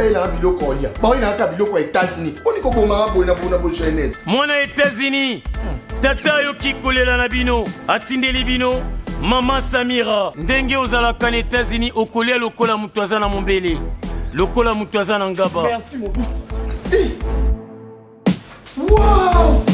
Lobi na biloko olia. Ba ina ka biloko ya États-Unis. Oni ko boma bona bona bo jeunesse. mwana etats-unis tata ayoki kolela na bino atindeli bino mama samira ndenge ozalaka na etats-unis okolia lokola moto aza na mombele lokola moto aza na ngaba Merci. Wow.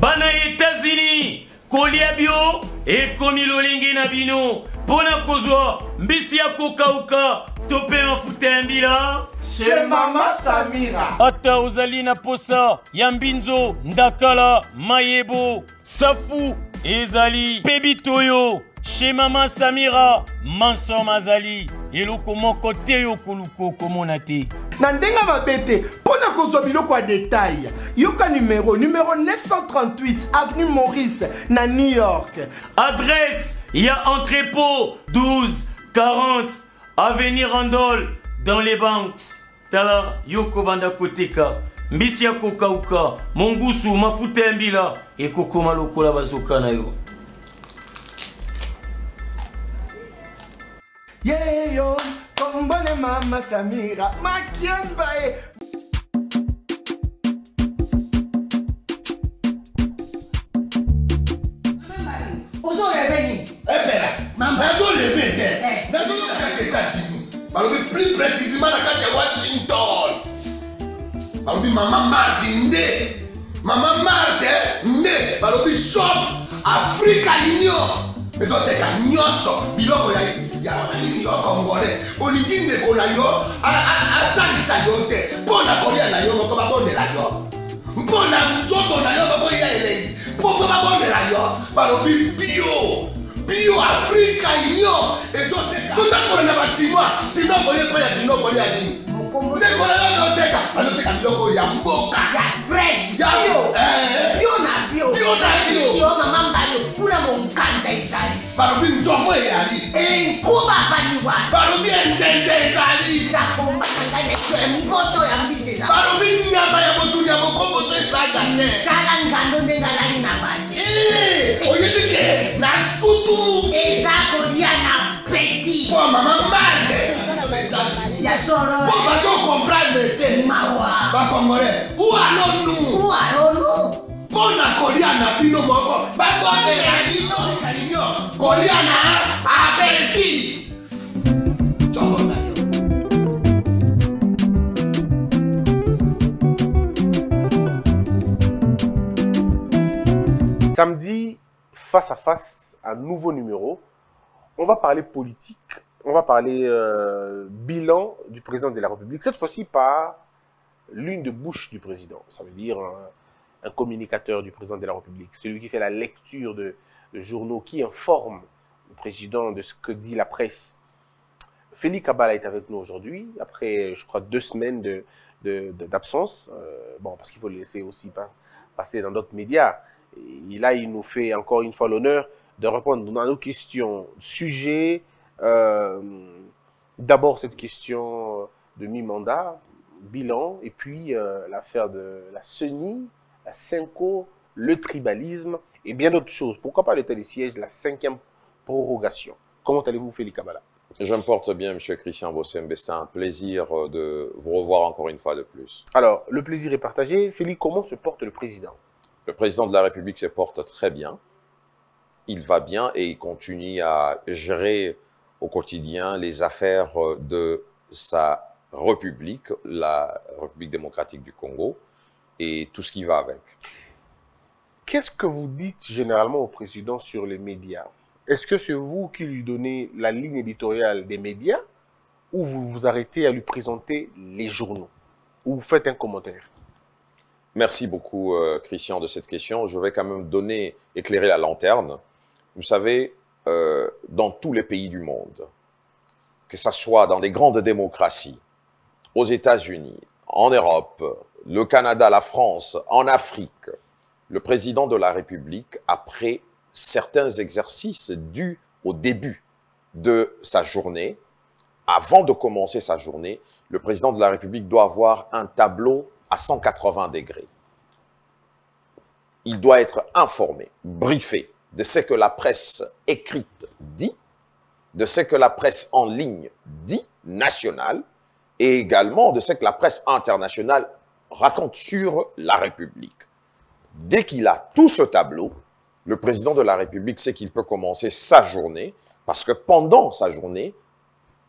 Bana ya etats-unis kolia bio ekomi lolenge na bino mpo na kozwa mbisi ya kokauka to mpe mafuta ya mbila Chez Mama Samira. ata ozali na posa ya mbinzo ndakala mayebo safu ezali mpe bitoyo chez mama samira mansoma azali eloko moko te yo koluka okomona te. Na ndenge mabe te mpo na kozwa biloko ya detail yoka numero numero 938 avenue maurice na new york. Adresse ya entrepôt 12 40 avenir randol dans les banques. Tala yo kobanda koteka mbisi ya kokauka mongusu mafuta ya mbila ekokoma lokola bazoka na yo yeyo kombone mama samira makiamba e ozolebe nini ebela Mama. nazolebe te. Eh. nazoyoka kaka etats-unis balobi plus précisément na kati ya washington. Balobi mama marte nde. Mama marte nde. Balobi shop africa union. Ezoteka nyonso biloko ya ya nini yo congolais olingi ndeko na yo a- a- asalisa yo te. Mpo na kolia na yo moko babondela yo. Mpo na nzoto na yo bakoya elei mpo mpo babondela yo balobi bio bio afrika union. Ezoteka totakola na basinois sino kolia mpe ya komodo. Take one another don take am. I don take am biloko ya mboka. Ya fresh. Ya bio, eh? Bio na bio. Bio na bio. Ti o mama mba yo kuna mo nka nje izali. Baro bi njọ mo eyari. Enku eh, baba ni wa. Baro bi enje nje izali. Jako mbakanga ya yo emboto ya mbise la. Baro bi nyama ya botu ya mo komodo izaga ne. Kala ngando ne ngala ni na basi. Eh, ee oyedike na sutu. Eza kodia na peti. Pọ mama mba. Kolia na bino moko. Bino kolia na apeti nzongo na yo Samedi, face à face, un nouveau numéro. On va parler politique, on va parler euh, bilan du président de la République, cette fois-ci par l'une de bouche du président. Ça veut dire un, un communicateur du président de la République, celui qui fait la lecture de, journaux, qui informe le président de ce que dit la presse. Félix Kabbalah est avec nous aujourd'hui, après, je crois, deux semaines de- de- d'absence. Euh, bon, parce qu'il faut le laisser aussi pas- passer dans d'autres médias. Et là, il nous fait encore une fois l'honneur de répondre à nos questions. Sujet, euh, d'abord cette question de mi-mandat, bilan, et puis euh, l'affaire de la CENI, la Cinco, le tribalisme et bien d'autres choses. Pourquoi pas le télésiège, la cinquième prorogation? Comment allez-vous, Félix Kabbalah? Je me porte bien, Monsieur Christian Bossembe. C'est un plaisir euh, de vous revoir encore une fois de plus. Alors, le plaisir est partagé. Félix, comment se porte le président? Le président de la République se porte très bien. Il va bien et il continue à gérer au quotidien les affaires euh, de sa République, la République démocratique du Congo, et tout ce qui va avec. Qu'est-ce que vous dites généralement au président sur les médias? Est-ce que c'est vous qui lui donnez la ligne éditoriale des médias ou vous vous arrêtez à lui présenter les journaux? Ou vous faites un commentaire? Merci beaucoup, euh, Christian, de cette question. Je vais quand même donner, éclairer la lanterne. Vous savez, euh, dans tous les pays du monde, que ce soit dans les grandes démocraties, aux États-Unis, en Europe, le Canada, la France, en Afrique, le président de la République, après certains exercices dus au début de sa journée, avant de commencer sa journée, le président de la République doit avoir un tableau à 180 degrés. Il doit être informé, briefé de ce que la presse écrite dit de ce que la presse en ligne dit nationale et également de ce que la presse internationale raconte sur la République. Dès qu'il a tout ce tableau, le président de la République sait qu'il peut commencer sa journée parce que pendant sa journée,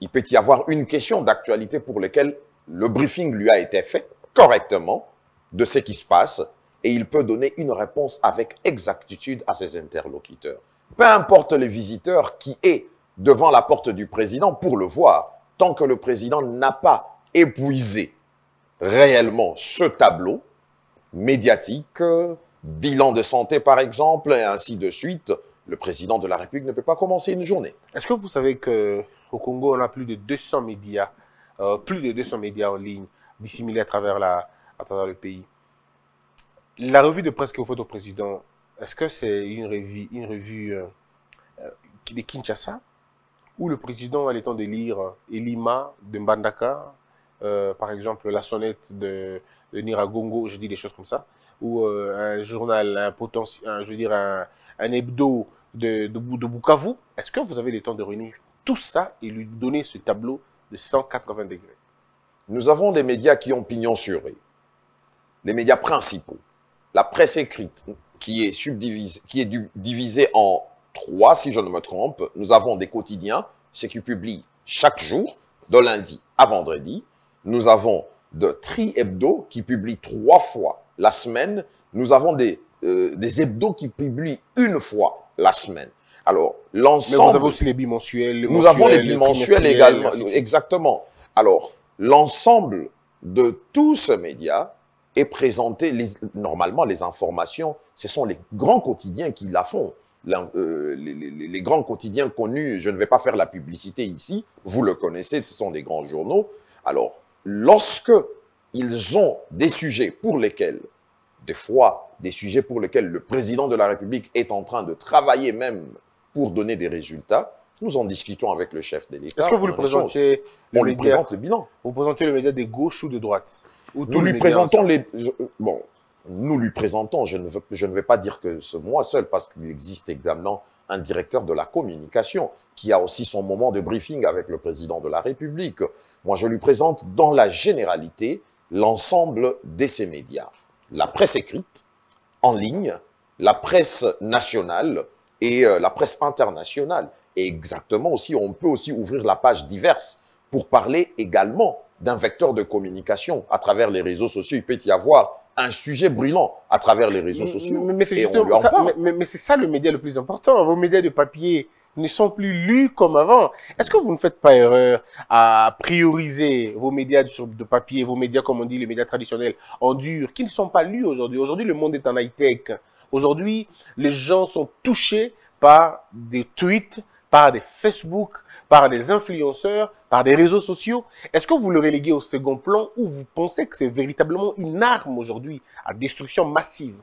il peut y avoir une question d'actualité pour laquelle le briefing lui a été fait correctement de ce qui se passe et il peut donner une réponse avec exactitude à ses interlocuteurs. Peu importe le visiteur qui est devant la porte du président pour le voir, tant que le président n'a pas épuisé réellement ce tableau médiatique, bilan de santé par exemple, et ainsi de suite, le président de la République ne peut pas commencer une journée. Est-ce que vous savez qu'au Congo, on a plus de 200 médias, euh, plus de 200 médias en ligne la, à travers le pays? La revue de presse que vous faites au président, est-ce que c'est une revue, euh, euh, de Kinshasa? Où le président a le temps de lire Elima de Mbandaka, euh, par exemple la sonnette de, de Niragongo, je dis des choses comme ça, ou euh, un journal, un potentiel, je veux dire un, hebdo de Bukavu, est-ce que vous avez le temps de réunir tout ça et lui donner ce tableau de 180 degrés? Nous avons des médias qui ont pignon sur rue. Les médias principaux. La presse écrite, qui est subdivisée, qui est divisée en trois, si je ne me trompe. Nous avons des quotidiens, ce qui publient chaque jour, de lundi à vendredi. Nous avons de Tri Hebdo, qui publie trois fois la semaine. Nous avons des, euh, des hebdos qui publient une fois la semaine. Alors, Mais l'ensemble... vous avez aussi les bimensuels, les Nous avons les mensuels, bimensuels également. Exactement. Alors, l'ensemble de tous ces médias est présenté, les- normalement, les informations, ce sont les grands quotidiens qui la font. Euh, les, les- les grands quotidiens connus, je ne vais pas faire la publicité ici, vous le connaissez, ce sont des grands journaux. Alors, lorsque ils ont des sujets pour lesquels, des fois, des sujets pour lesquels le président de la République est en train de travailler même pour donner des résultats, nous en discutons avec le chef de l'État. Est-ce que vous le présentez le On lui média, présente le bilan. vous présentez le média de gauche ou de droite? Nous lui présentons les. je- bon, nous lui présentons, je ne, veux- je ne vais pas dire que c'est moi seul, parce qu'il existe également un directeur de la communication qui a aussi son moment de briefing avec le président de la République. Moi, je lui présente dans la généralité l'ensemble de ces médias. La presse écrite, en ligne, la presse nationale et euh, la presse internationale. Et exactement aussi, on peut aussi ouvrir la page diverse pour parler également d'un vecteur de communication à travers les réseaux sociaux. Il peut y avoir un sujet brûlant à travers les réseaux sociaux. Mais, mais c'est mais- ça le média le plus important. Vos médias de papier ne sont plus lus comme avant. Est-ce que vous ne faites pas erreur à prioriser vos médias de papier, vos médias, comme on dit, les médias traditionnels, en dur, qui ne sont pas lus aujourd'hui? Aujourd'hui, le monde est en high-tech. Aujourd'hui, les gens sont touchés par des tweets, par des Facebook, par des influenceurs, par des réseaux sociaux. Est-ce que vous le reléguez au second plan ou vous pensez que c'est véritablement une arme aujourd'hui à destruction massive,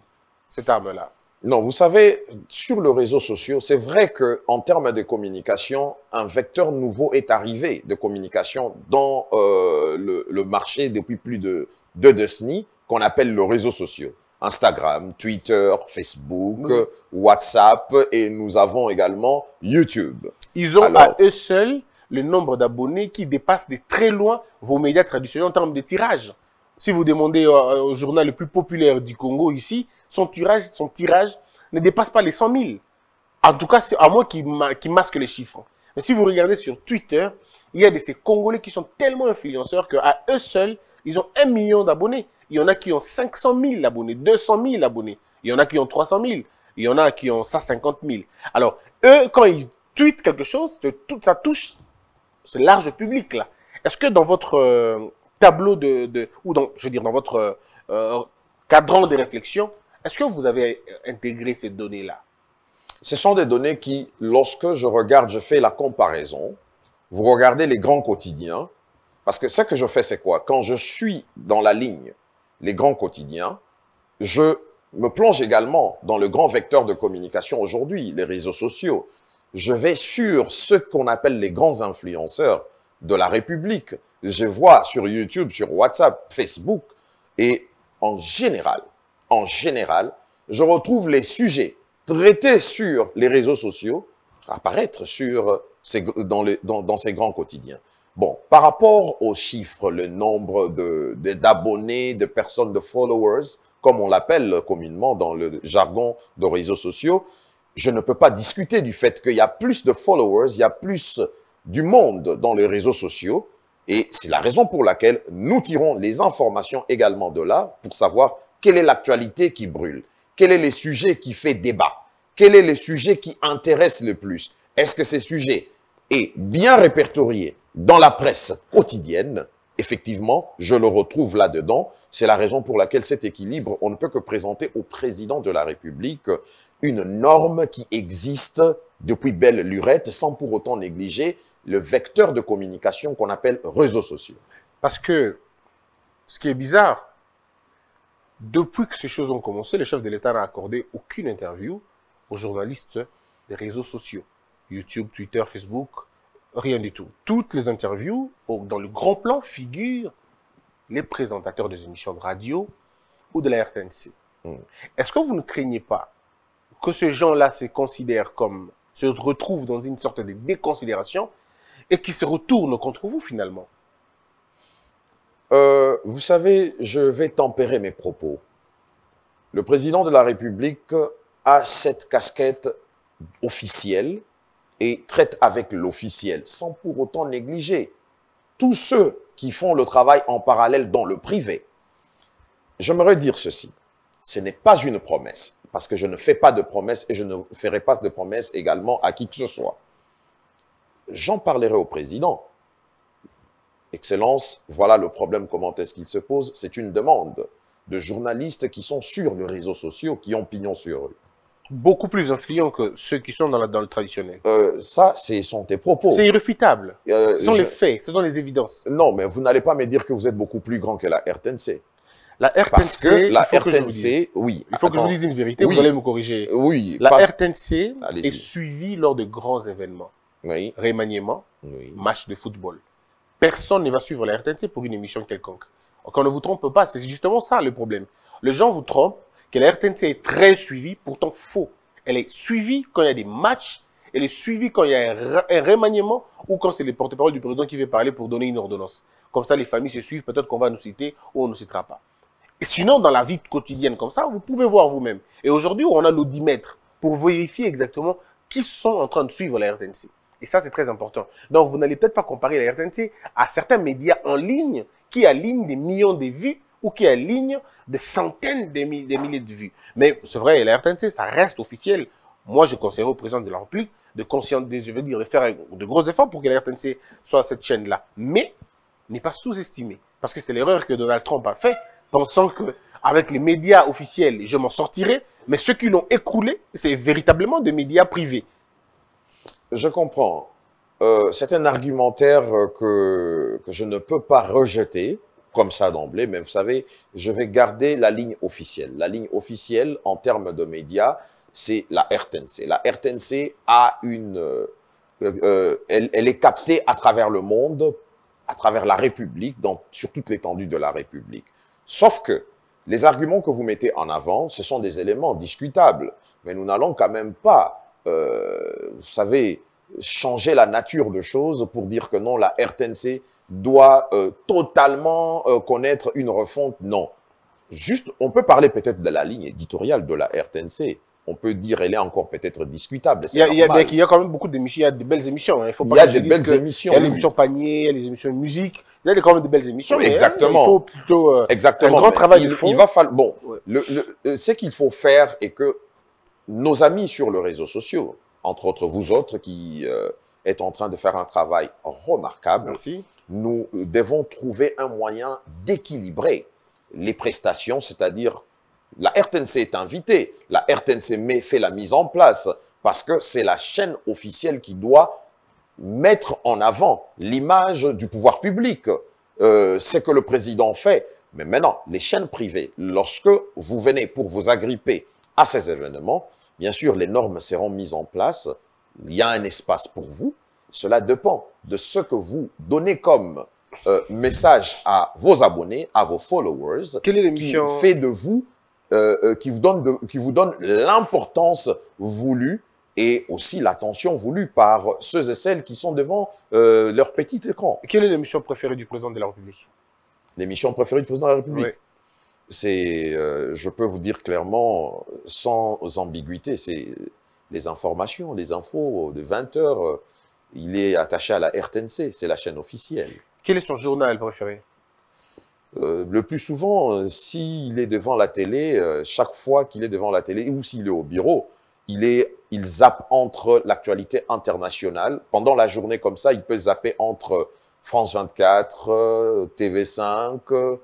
cette arme-là? Non, vous savez, sur les réseaux sociaux, c'est vrai qu'en termes de communication, un vecteur nouveau est arrivé de communication dans euh, le, le marché depuis plus de deux décennies, qu'on appelle les réseaux sociaux. Instagram, Twitter, Facebook. WhatsApp, et nous avons également YouTube. Ils ont Alors- à eux seuls le nombre d'abonnés qui dépasse de très loin vos médias traditionnels en termes de tirage. Si vous demandez euh, au journal le plus populaire du Congo ici, son tirage, son tirage ne dépasse pas les 100 000. En tout cas, c'est à moi qui, ma- qui masque les chiffres. Mais si vous regardez sur Twitter, il y a de ces Congolais qui sont tellement influenceurs qu'à eux seuls, ils ont un million d'abonnés. Il y en a qui ont 500 000 abonnés, 200 000 abonnés. Il y en a qui ont 300 000. Il y en a qui ont 150 000. Alors, eux, quand ils tweetent quelque chose, ça touche ce large public là. Est-ce que dans votre euh, tableau de, ou dans, je veux dire, dans votre euh, euh, cadran de réflexion, est-ce que vous avez euh, intégré ces données là Ce sont des données qui, lorsque je regarde, je fais la comparaison. Vous regardez les grands quotidiens, parce que ce que je fais, c'est quoi? Quand je suis dans la ligne, les grands quotidiens, je me plonge également dans le grand vecteur de communication aujourd'hui, les réseaux sociaux. Je vais sur ce qu'on appelle les grands influenceurs de la République. Je vois sur YouTube, sur WhatsApp, Facebook, et en général, en général, je retrouve les sujets traités sur les réseaux sociaux apparaître sur dans, les, dans ces grands quotidiens. Bon, par rapport aux chiffres, le nombre de- de- d'abonnés, de, personnes, de followers, comme on l'appelle communément dans le jargon de réseaux sociaux, je ne peux pas discuter du fait qu'il y a plus de followers, il y a plus du monde dans les réseaux sociaux, et c'est la raison pour laquelle nous tirons les informations également de là pour savoir quelle est l'actualité qui brûle, quels sont les sujets qui fait débat, quels sont les sujets qui intéressent le plus. Est-ce que ces sujets est bien répertorié dans la presse quotidienne, effectivement, je le retrouve là-dedans. C'est la raison pour laquelle cet équilibre, on ne peut que présenter au président de la République une norme qui existe depuis belle lurette, sans pour autant négliger le vecteur de communication qu'on appelle réseaux sociaux. Parce que ce qui est bizarre, depuis que ces choses ont commencé, le chef de l'État n'a accordé aucune interview aux journalistes des réseaux sociaux. YouTube, Twitter, Facebook, rien du tout. Toutes les interviews, dans le grand plan, figurent les présentateurs des émissions de radio ou de la RTNC. Mm. Est-ce que vous ne craignez pas que ces gens-là se considèrent comme, se retrouvent dans une sorte de déconsidération et qui se retournent contre vous finalement? Euh, vous savez, je vais tempérer mes propos. Le président de la République a cette casquette officielle et traite avec l'officiel, sans pour autant négliger tous ceux qui font le travail en parallèle dans le privé. J'aimerais dire ceci, ce n'est pas une promesse, parce que je ne fais pas de promesse et je ne ferai pas de promesse également à qui que ce soit. J'en parlerai au président. Excellence, voilà le problème, comment est-ce qu'il se pose? C'est une demande de journalistes qui sont sur les réseaux sociaux, qui ont pignon sur eux. Beaucoup plus influents que ceux qui sont dans, la- dans le traditionnel. Euh, ça, ce sont tes propos. C'est irréfutable. Euh, Ce sont je- les faits, ce sont les évidences. Non, mais vous n'allez pas me dire que vous êtes beaucoup plus grand que la RTNC. La RTNC, Parce que la que RTNC, oui. il faut que je vous dise une vérité, Oui. vous allez me corriger. Oui, La parce- RTNC est suivie lors de grands événements. Oui, Remaniement, oui. match de football. Personne ne va suivre la RTNC pour une émission quelconque. Donc, on ne vous trompe pas, c'est justement ça le problème. Les gens vous trompent que la RTNC est très suivie, pourtant faux. Elle est suivie quand il y a des matchs, elle est suivie quand il y a un, re- un remaniement ou quand c'est le porte-parole du président qui veut parler pour donner une ordonnance. Comme ça, les familles se suivent, peut-être qu'on va nous citer ou on ne citera pas. Et sinon, dans la vie quotidienne comme ça, vous pouvez voir vous-même. Et aujourd'hui, on a l'audimètre pour vérifier exactement qui sont en train de suivre la RTNC. Et ça, c'est très important. Donc, vous n'allez peut-être pas comparer la RTNC à certains médias en ligne qui alignent des millions de vues ou qui alignent des centaines de mi- des milliers de vues. Mais c'est vrai, la RTNC, ça reste officiel. Moi, je conseillerais au président de la République de conscientiser, je veux dire, de faire de gros efforts pour que la RTNC soit cette chaîne-là. Mais n'est pas sous-estimé. Parce que c'est l'erreur que Donald Trump a fait, pensant que avec les médias officiels, je m'en sortirai. Mais ceux qui l'ont écroulé, c'est véritablement des médias privés. Je comprends. Euh, c'est un argumentaire euh, que je ne peux pas rejeter comme ça d'emblée, mais vous savez, je vais garder la ligne officielle. La ligne officielle en termes de médias, c'est la RTNC. La RTNC a une, euh, euh, elle, est captée à travers le monde, à travers la République, dans, sur toute l'étendue de la République. Sauf que les arguments que vous mettez en avant, ce sont des éléments discutables, mais nous n'allons quand même pas, euh, vous savez, changer la nature de choses pour dire que non, la RTNC doit euh, totalement euh, connaître une refonte. Non. Juste, on peut parler peut-être de la ligne éditoriale de la RTNC. On peut dire elle est encore peut-être discutable. Il y, a, c'est il, y a, normal. il y a quand même beaucoup d'émissions, il y a de belles émissions. hein. Il faut Il pas y a dise belles émissions. Il y a l'émission panier, il y a les émissions de musique. Il y a quand même de belles émissions. Oui, mais, hein, exactement. il faut plutôt. euh, Exactement. Un grand travail il, de va falloir. Bon, Ouais. le, le- ce qu'il faut faire est que nos amis sur les réseaux sociaux, entre autres vous autres qui euh, êtes en train de faire un travail remarquable, Merci. nous devons trouver un moyen d'équilibrer les prestations, c'est-à-dire la RTNC est invitée, la RTNC fait la mise en place parce que c'est la chaîne officielle qui doit mettre en avant l'image du pouvoir public. Euh, c'est que le président fait. Mais maintenant, les chaînes privées, lorsque vous venez pour vous agripper à ces événements, bien sûr, les normes seront mises en place. Il y a un espace pour vous. Cela dépend de ce que vous donnez comme euh, message à vos abonnés, à vos followers, Quelle est qui fait de vous, euh, euh, qui vous donne, de- qui vous donne l'importance voulue et aussi l'attention voulue par ceux et celles qui sont devant leur petit écran. Quelle est l'émission préférée du président de la République? L'émission préférée du président de la République? C'est, euh, je peux vous dire clairement, sans ambiguïté, c'est les informations, les infos de 20 heures. euh, Il est attaché à la RTNC, c'est la chaîne officielle. Quel est son journal préféré? Euh, le plus souvent, euh, s'il est devant la télé, euh, chaque fois qu'il est devant la télé ou s'il est au bureau, il, est, il zappe entre l'actualité internationale. Pendant la journée comme ça, il peut zapper entre France 24, euh, TV5, euh,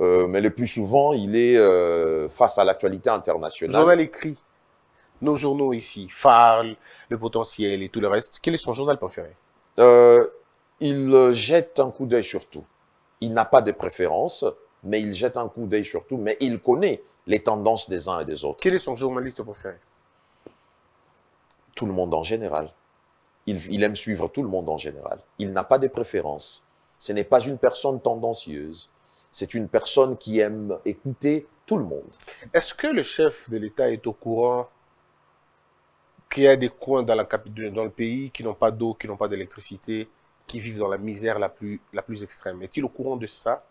mais le plus souvent, il est euh, face à l'actualité internationale. Journal écrit. Nos journaux ici, Phare, Le Potentiel et tout le reste. Quel est son journal préféré? Euh, il euh, jette un coup d'œil sur tout. Il n'a pas de préférence, mais il jette un coup d'œil sur tout, mais il connaît les tendances des uns et des autres. Quel est son journaliste préféré? Tout le monde en général. Il, il aime suivre tout le monde en général. Il n'a pas de préférence. Ce n'est pas une personne tendancieuse. C'est une personne qui aime écouter tout le monde. Est-ce que le chef de l'État est au courant qu'il y a des coins dans, la dans le pays qui n'ont pas d'eau, qui n'ont pas d'électricité, qui vivent dans la misère la plus, la plus extrême? Est-il au courant de ça?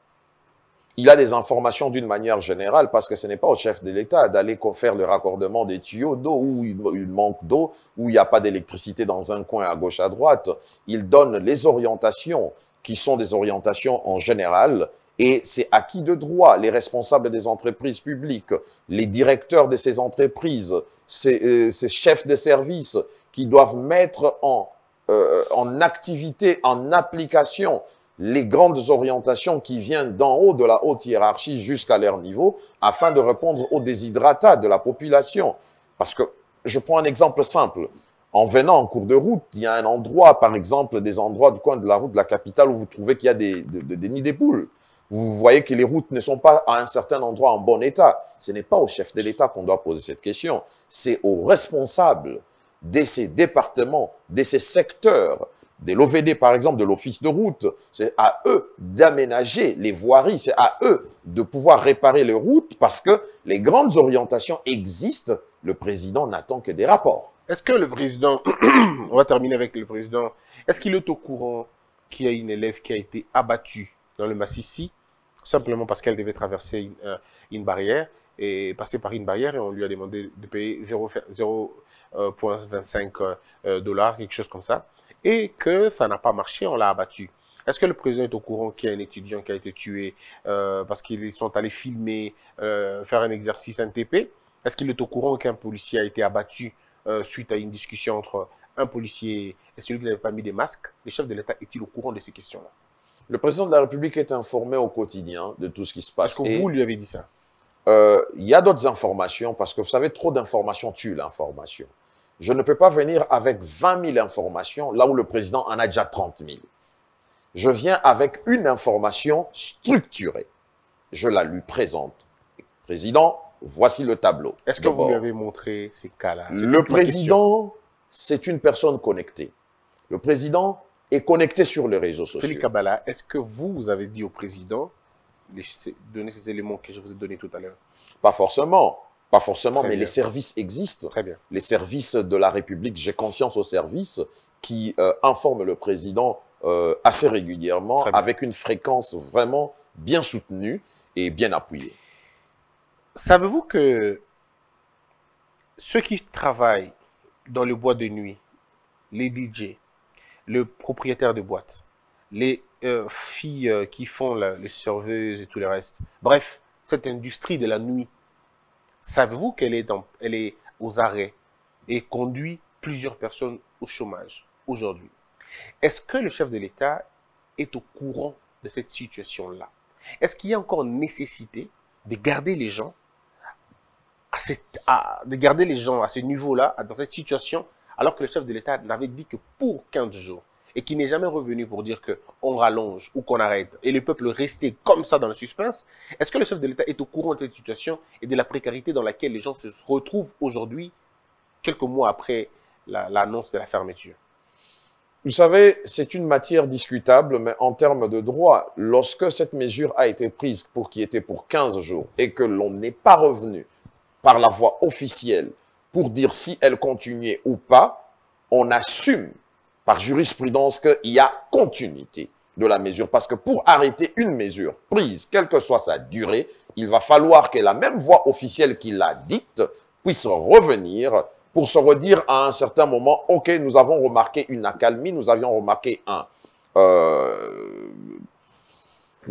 Il a des informations d'une manière générale parce que ce n'est pas au chef de l'État d'aller faire le raccordement des tuyaux d'eau où il, il manque d'eau, où il n'y a pas d'électricité dans un coin à gauche à droite. Il donne les orientations qui sont des orientations en général et c'est à qui de droit les responsables des entreprises publiques, les directeurs de ces entreprises, ces, euh, chefs de service qui doivent mettre en, euh, en activité, en application les grandes orientations qui viennent d'en haut de la haute hiérarchie jusqu'à leur niveau afin de répondre aux déshydratats de la population. Parce que je prends un exemple simple. En venant en cours de route, il y a un endroit, par exemple, des endroits du coin de la route de la capitale où vous trouvez qu'il y a des, des- des nids des poules. Vous voyez que les routes ne sont pas à un certain endroit en bon état. Ce n'est pas au chef de l'État qu'on doit poser cette question. C'est aux responsables de ces départements, de ces secteurs, de l'OVD par exemple, de l'office de route. C'est à eux d'aménager les voiries, c'est à eux de pouvoir réparer les routes parce que les grandes orientations existent. Le président n'attend que des rapports. Est-ce que le président, on va terminer avec le président, est-ce qu'il est au courant qu'il y a une élève qui a été abattue dans le Massissi, simplement parce qu'elle devait traverser une, euh, une barrière, et passer par une barrière, et on lui a demandé de payer 0,25 euh, dollars, quelque chose comme ça, et que ça n'a pas marché, on l'a abattue. Est-ce que le président est au courant qu'il y a un étudiant qui a été tué euh, parce qu'ils sont allés filmer, euh, faire un exercice NTP Est-ce qu'il est au courant qu'un policier a été abattu euh, suite à une discussion entre un policier et celui qui n'avait pas mis des masques, le chef de l'État est-il au courant de ces questions-là? Le président de la République est informé au quotidien de tout ce qui se passe. Est-ce que vous lui avez dit ça euh, il y a d'autres informations parce que vous savez, trop d'informations tue l'information. Je ne peux pas venir avec 20 000 informations là où le président en a déjà 30 000. Je viens avec une information structurée. Je la lui présente. Président, voici le tableau. Est-ce que vous lui avez montré ces cas-là? Le président, c'est une personne connectée. Le président est connecté sur les réseaux sociaux. Félix Kabbalah, est-ce que vous, vous avez dit au président de donner ces éléments que je vous ai donnés tout à l'heure? Pas forcément. Pas forcément, Très mais bien. les services existent. Très bien. Les services de la République, j'ai confiance aux services qui euh, informent le président euh, assez régulièrement, avec une fréquence vraiment bien soutenue et bien appuyée. Savez-vous que ceux qui travaillent dans le bois de nuit, les DJ, le propriétaire de boîte, les euh, filles euh, qui font les serveuses et tout le reste, bref, cette industrie de la nuit, savez-vous qu'elle est, aux arrêts et conduit plusieurs personnes au chômage aujourd'hui? Est-ce que le chef de l'État est au courant de cette situation-là? Est-ce qu'il y a encore nécessité de garder les gens à cette- de garder les gens à ce niveau-là, dans cette situation, alors que le chef de l'État n'avait dit que pour 15 jours et qui n'est jamais revenu pour dire qu'on rallonge ou qu'on arrête et le peuple restait comme ça dans le suspense, est-ce que le chef de l'État est au courant de cette situation et de la précarité dans laquelle les gens se retrouvent aujourd'hui, quelques mois après la- l'annonce de la fermeture? Vous savez, c'est une matière discutable, mais en termes de droit, lorsque cette mesure a été prise pour qui était pour 15 jours et que l'on n'est pas revenu par la voie officielle pour dire si elle continuait ou pas, on assume par jurisprudence qu'il y a continuité de la mesure. Parce que pour arrêter une mesure prise, quelle que soit sa durée, il va falloir que la même voix officielle qui l'a dite puisse revenir pour se redire à un certain moment, OK, nous avons remarqué une accalmie, nous avions remarqué un, euh,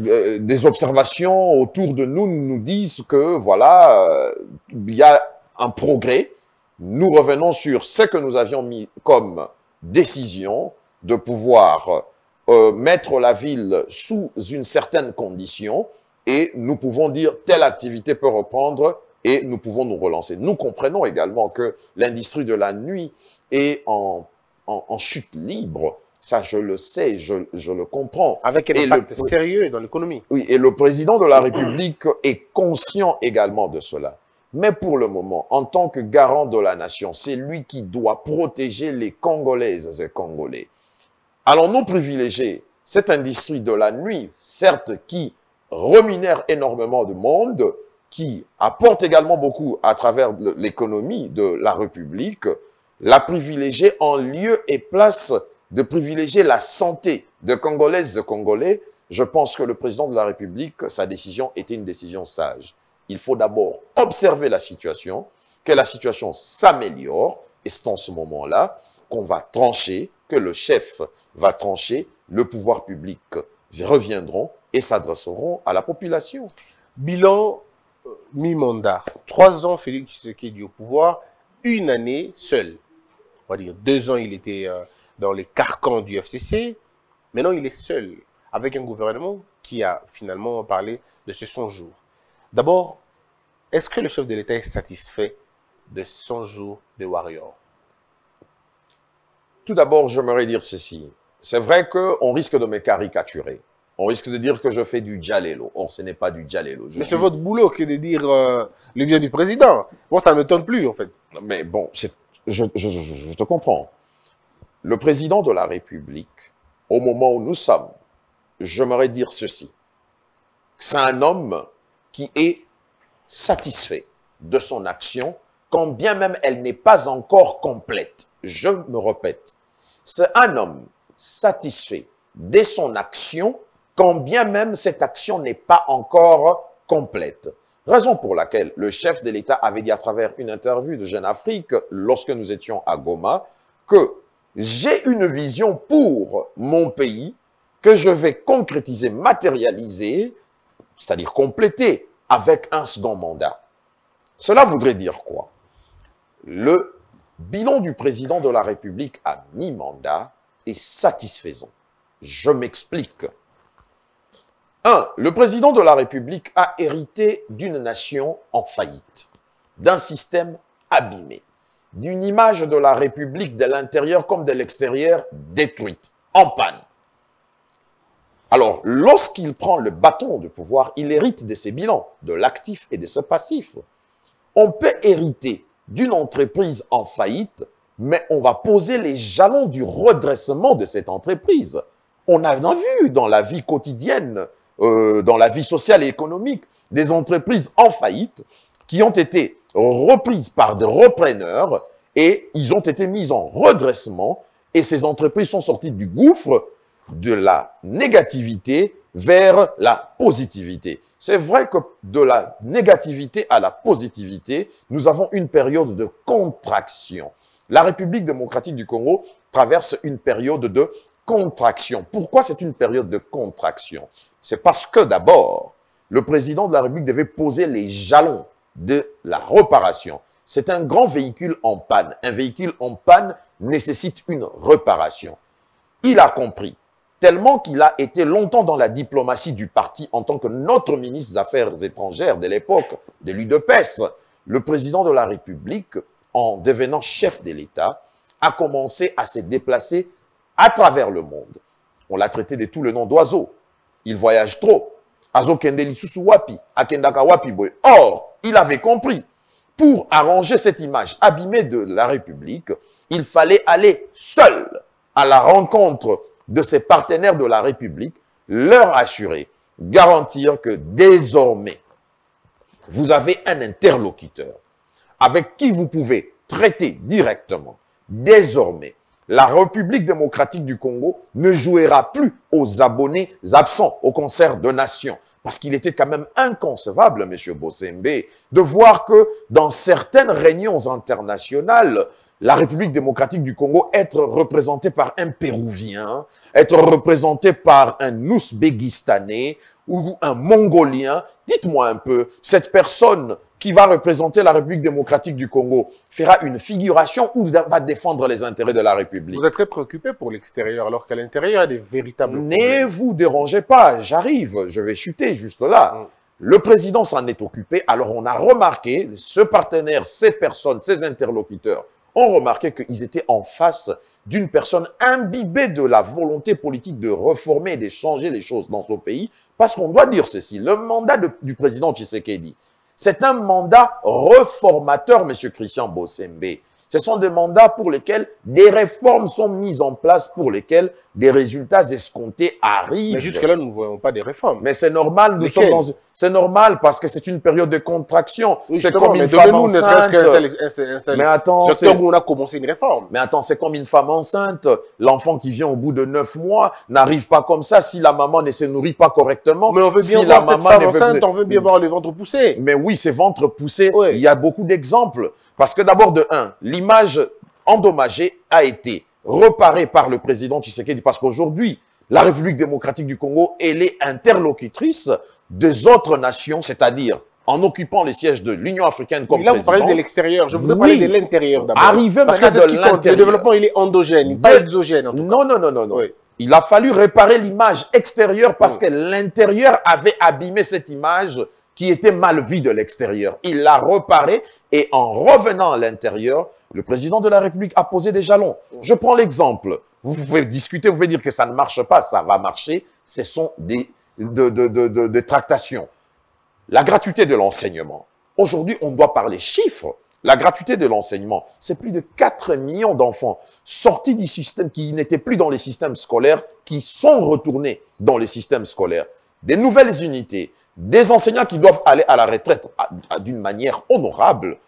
euh, des observations autour de nous nous disent que, voilà, euh, il y a un progrès. Nous revenons sur ce que nous avions mis comme décision de pouvoir euh, mettre la ville sous une certaine condition et nous pouvons dire telle activité peut reprendre et nous pouvons nous relancer. Nous comprenons également que l'industrie de la nuit est en, en, en chute libre. Ça, je le sais, je, je le comprends. Avec un Et impact le- sérieux dans l'économie. Oui, et le président de la République est conscient également de cela. Mais pour le moment, en tant que garant de la nation, c'est lui qui doit protéger les Congolaises et Congolais. Allons-nous privilégier cette industrie de la nuit, certes qui remunère énormément de monde, qui apporte également beaucoup à travers l'économie de la République, la privilégier en lieu et place de privilégier la santé de Congolaises et Congolais, je pense que le président de la République, sa décision était une décision sage. Il faut d'abord observer la situation, que la situation s'améliore, et c'est en ce moment-là qu'on va trancher, que le chef va trancher, le pouvoir public reviendront et s'adresseront à la population. Bilan euh, mi-mandat. Trois ans, Félix Tshisekedi au pouvoir, une année seul. On va dire deux ans, il était euh, dans les carcans du FCC. Maintenant, il est seul, avec un gouvernement qui a finalement parlé de ce 100 jours. D'abord, est-ce que le chef de l'État est satisfait de 100 jours de Warrior? Tout d'abord, j'aimerais dire ceci. C'est vrai qu'on risque de me caricaturer. On risque de dire que je fais du jalelo. Or, ce n'est pas du jalelo. Mais suis- c'est votre boulot que de dire euh, le bien du président. Bon, ça ne m'étonne plus, en fait. Mais bon, c'est- je, je- je- je te comprends. Le président de la République, au moment où nous sommes, j'aimerais dire ceci. C'est un homme qui est satisfait de son action, quand bien même elle n'est pas encore complète. Je me répète. C'est un homme satisfait de son action, quand bien même cette action n'est pas encore complète. Raison pour laquelle le chef de l'État avait dit à travers une interview de Jeune Afrique, lorsque nous étions à Goma, que j'ai une vision pour mon pays que je vais concrétiser, matérialiser, c'est-à-dire compléter avec un second mandat. Cela voudrait dire quoi? Le bilan du président de la République à mi-mandat est satisfaisant. Je m'explique. 1. Le président de la République a hérité d'une nation en faillite, d'un système abîmé, d'une image de la République de l'intérieur comme de l'extérieur détruite, en panne. Alors, lorsqu'il prend le bâton de pouvoir, il hérite de ses bilans, de l'actif et de ce passif. On peut hériter d'une entreprise en faillite, mais on va poser les jalons du redressement de cette entreprise. On a vu dans la vie quotidienne, euh, dans la vie sociale et économique, des entreprises en faillite qui ont été reprises par des repreneurs et ils ont été mis en redressement et ces entreprises sont sorties du gouffre de la négativité vers la positivité. C'est vrai que de la négativité à la positivité, nous avons une période de contraction. La République démocratique du Congo traverse une période de contraction. Pourquoi c'est une période de contraction? C'est parce que d'abord, le président de la République devait poser les jalons de la réparation. C'est un grand véhicule en panne. Un véhicule en panne nécessite une réparation. Il a compris, tellement qu'il a été longtemps dans la diplomatie du parti en tant que notre ministre des Affaires étrangères de l'époque de l'UDPS. Le président de la République, en devenant chef de l'État, a commencé à se déplacer à travers le monde. On l'a traité de tout le nom d'oiseau. Il voyage trop. Or, il avait compris. Pour arranger cette image abîmée de la République, il fallait aller seul à la rencontre de ses partenaires de la République, leur assurer, garantir que désormais, vous avez un interlocuteur avec qui vous pouvez traiter directement. Désormais, la République démocratique du Congo ne jouera plus aux abonnés absents au concert de nations. Parce qu'il était quand même inconcevable, M. Bossembe, de voir que dans certaines réunions internationales, la République démocratique du Congo être représentée par un Péruvien, être représentée par un Ouzbékistanais ou un Mongolien. Dites-moi un peu, cette personne qui va représenter la République démocratique du Congo fera une figuration ou va défendre les intérêts de la République Vous êtes très préoccupé pour l'extérieur, alors qu'à l'intérieur, il y a des véritables Ne vous dérangez pas, j'arrive, je vais chuter juste là. Mm. Le président s'en est occupé, alors on a remarqué, ce partenaire, ces personnes, ces interlocuteurs ont remarqué qu'ils étaient en face d'une personne imbibée de la volonté politique de réformer et de changer les choses dans son pays, parce qu'on doit dire ceci, le mandat de- du président Tshisekedi, c'est un mandat reformateur, Monsieur Christian Bossembe. Ce sont des mandats pour lesquels des réformes sont mises en place, pour lesquels des résultats escomptés arrivent. Mais jusque-là, nous ne voyons pas des réformes. Mais c'est normal, nous Lesquelles sommes dans... C'est normal parce que c'est une période de contraction. Oui, c'est comme mais une femme enceinte. un Mais attends, c'est- où on a commencé une réforme. mais attends, c'est comme une femme enceinte. L'enfant qui vient au bout de neuf mois n'arrive pas comme ça si la maman ne se nourrit pas correctement. Mais on veut bien si la voir cette maman femme ne veut- enceinte, on veut bien voir le ventre poussé. Mais oui, ces ventres poussés, Oui. il y a beaucoup d'exemples. Parce que d'abord, de un, l'image endommagée a été reparée par le président Tshisekedi parce qu'aujourd'hui, la République démocratique du Congo, elle est interlocutrice des autres nations, c'est-à-dire en occupant les sièges de l'Union africaine comme Mais là, vous parlez de présidence. l'extérieur. Je voudrais Oui. parler de l'intérieur d'abord. Que maintenant de compte. Le l'intérieur. développement, il est endogène, pas De- exogène. en tout cas. Non, non, non, non, non. Oui. Il a fallu réparer l'image extérieure parce Mm. que l'intérieur avait abîmé cette image qui était mal vue de l'extérieur. Il l'a réparée et en revenant à l'intérieur, le président de la République a posé des jalons. Je prends l'exemple. Vous pouvez discuter, vous pouvez dire que ça ne marche pas, ça va marcher. Ce sont des, de, de, de, de- de tractations. La gratuité de l'enseignement. Aujourd'hui, on doit parler chiffres. La gratuité de l'enseignement, c'est plus de 4 millions d'enfants sortis du système, qui n'étaient plus dans les systèmes scolaires, qui sont retournés dans les systèmes scolaires. Des nouvelles unités, des enseignants qui doivent aller à la retraite d'une manière honorable,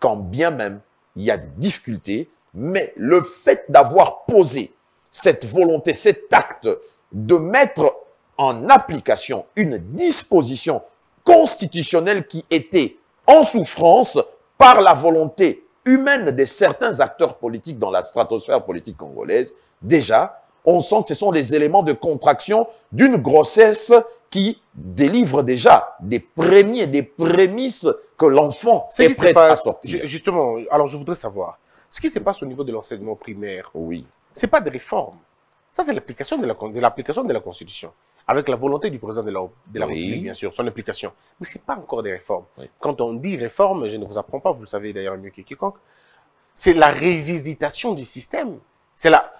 quand bien même il y a des difficultés, mais le fait d'avoir posé cette volonté, cet acte de mettre en application une disposition constitutionnelle qui était en souffrance par la volonté humaine de certains acteurs politiques dans la stratosphère politique congolaise, déjà, on sent que ce sont des éléments de contraction d'une grossesse qui délivre déjà des premiers, des prémices que l'enfant Ce est se prêt à sortir. ju- justement, alors je voudrais savoir, ce qui se passe au niveau de l'enseignement primaire, Oui. c'est pas des réformes. Ça, c'est l'application de la, de de la Constitution. Avec la volonté du président de la, de la Oui. République, bien sûr, son application. Mais c'est pas encore des réformes. Oui. Quand on dit réforme, je ne vous apprends pas, vous le savez d'ailleurs mieux que quiconque, c'est la révisitation du système. C'est la,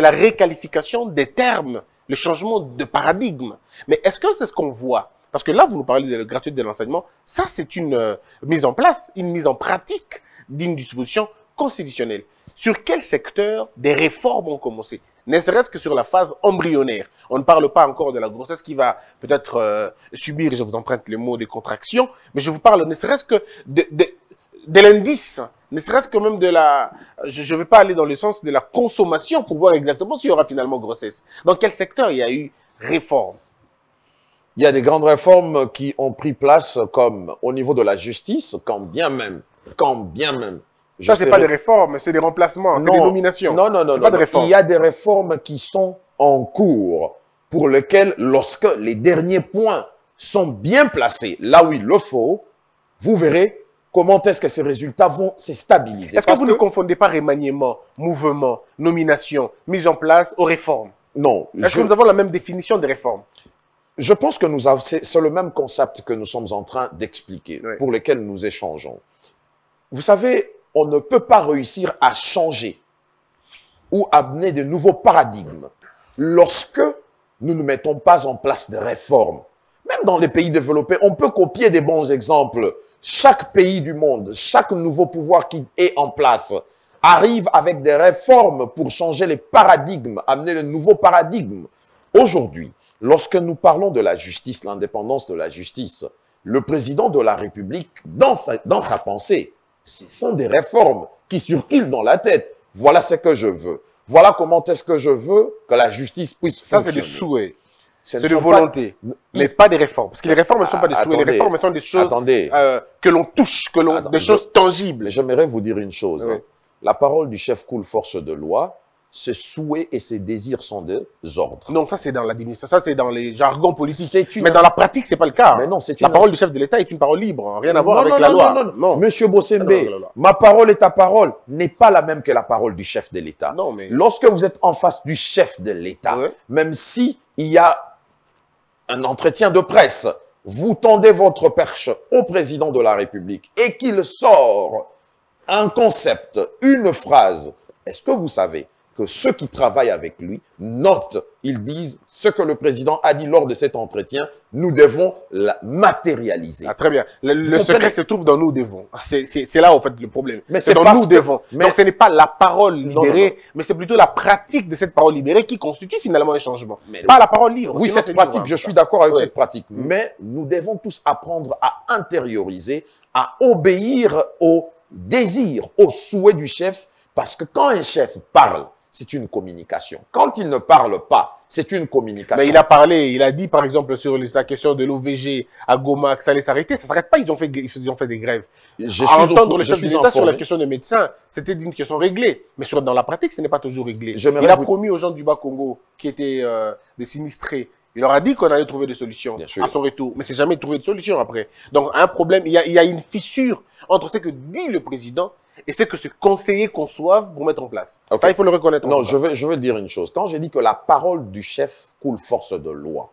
la réqualification des termes, le changement de paradigme. Mais est-ce que c'est ce qu'on voit? Parce que là, vous nous parlez de la gratuité de l'enseignement. Ça, c'est une euh, mise en place, une mise en pratique d'une disposition constitutionnelle. Sur quel secteur des réformes ont commencé? Ne serait-ce que sur la phase embryonnaire. On ne parle pas encore de la grossesse qui va peut-être euh, subir, je vous emprunte le mot des contractions, mais je vous parle ne serait-ce que de l'indice, ne serait-ce que même de la... Je ne vais pas aller dans le sens de la consommation pour voir exactement s'il y aura finalement grossesse. Dans quel secteur il y a eu réforme? Il y a des grandes réformes qui ont pris place comme au niveau de la justice, quand bien même, quand bien même. je Ça, c'est serais- pas des réformes, c'est des remplacements, c'est des nominations. Non, non, non, non. pas. Il y a des réformes qui sont en cours pour lesquelles, lorsque les derniers points sont bien placés là où il le faut, vous verrez comment est-ce que ces résultats vont se stabiliser? Est-ce que vous ne confondez pas remaniement, mouvement, nomination, mise en place aux réformes? Non, Est-ce je, que nous avons la même définition des réformes? Je pense que nous avons, c'est c'est le même concept que nous sommes en train d'expliquer, Oui. pour lequel nous échangeons. Vous savez, on ne peut pas réussir à changer ou amener de nouveaux paradigmes lorsque nous ne mettons pas en place de réformes. Même dans les pays développés, on peut copier des bons exemples. Chaque pays du monde, chaque nouveau pouvoir qui est en place arrive avec des réformes pour changer les paradigmes, amener de nouveaux paradigmes. Aujourd'hui, lorsque nous parlons de la justice, l'indépendance de la justice, le président de la République, dans sa, dans sa pensée, Ce sont des réformes qui circulent dans la tête. Voilà ce que je veux. Voilà comment est-ce que je veux que la justice puisse Ça, c'est fonctionner. des souhaits. Ce ne C'est de pas- volonté. Mais pas des réformes. Parce que les réformes ne sont pas des Ah, souhaits. Les réformes sont des choses euh, que l'on touche, que l'on, des choses tangibles. j'aimerais vous dire une chose. Oui. hein. La parole du chef cool force de loi, ses souhaits et ses désirs sont des ordres. Non, ça c'est dans l'administration, ça c'est dans les jargons politiques. Une Mais dans la pratique, c'est pas le cas. Mais non, c'est La une parole du chef de l'État est une parole libre, hein. rien à voir Non, avec non, la loi. Non, non, non. Monsieur Bossembe, ma parole et ta parole n'est pas la même que la parole du chef de l'État. Non, mais Lorsque vous êtes en face du chef de l'État, Ouais. même si il y a un entretien de presse, vous tendez votre perche au président de la République et qu'il sort un concept, une phrase, est-ce que vous savez que ceux qui travaillent avec lui notent, ils disent ce que le président a dit lors de cet entretien, nous devons la matérialiser. Ah, très bien. Le, secret se trouve dans nous devons. C'est c'est- là en fait le problème. Mais c'est dans nous que- devons. mais- Donc ce n'est pas la parole libérée, non, non. mais c'est plutôt la pratique de cette parole libérée qui constitue finalement un changement. Mais Pas la parole libre. Oui, cette pratique, libre, je hein. suis d'accord avec Ouais. cette pratique. Mm. Mais nous devons tous apprendre à intérioriser, à obéir aux désirs, aux souhaits du chef, parce que quand un chef parle, c'est une communication. Quand il ne parle pas, c'est une communication. Mais il a parlé, il a dit par exemple sur la question de l'OVG à Goma que ça allait s'arrêter. Ça ne s'arrête pas, ils ont, fait, ils ont fait des grèves. je à suis, entendre le chef de suis l'État sur la question des médecins, c'était une question réglée. Mais sur, dans la pratique, ce n'est pas toujours réglé. Il a vous- promis aux gens du Bas-Congo qui étaient euh, des sinistrés, il leur a dit qu'on allait trouver des solutions Bien sûr. à son retour. Mais c'est jamais trouvé de solution après. Donc, un problème, il y, a, il y a une fissure entre ce que dit le président et ce que ce conseiller conçoive pour mettre en place. Ok. Ça, il faut le reconnaître. Non, je veux, je veux dire une chose. Quand j'ai dit que la parole du chef coule force de loi,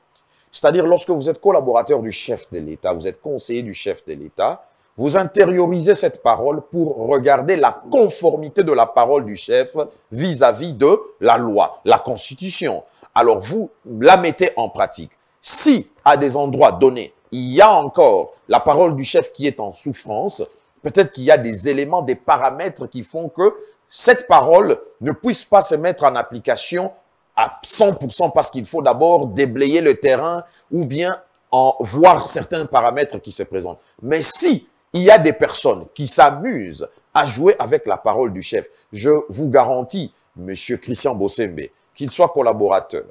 c'est-à-dire lorsque vous êtes collaborateur du chef de l'État, vous êtes conseiller du chef de l'État, vous intériorisez cette parole pour regarder la conformité de la parole du chef vis-à-vis de la loi, la Constitution. Alors vous la mettez en pratique. Si à des endroits donnés, il y a encore la parole du chef qui est en souffrance, peut-être qu'il y a des éléments, des paramètres qui font que cette parole ne puisse pas se mettre en application à 100% parce qu'il faut d'abord déblayer le terrain ou bien en voir certains paramètres qui se présentent. Mais si il y a des personnes qui s'amusent à jouer avec la parole du chef, je vous garantis, Monsieur Christian Bossembe, qu'il soit collaborateur,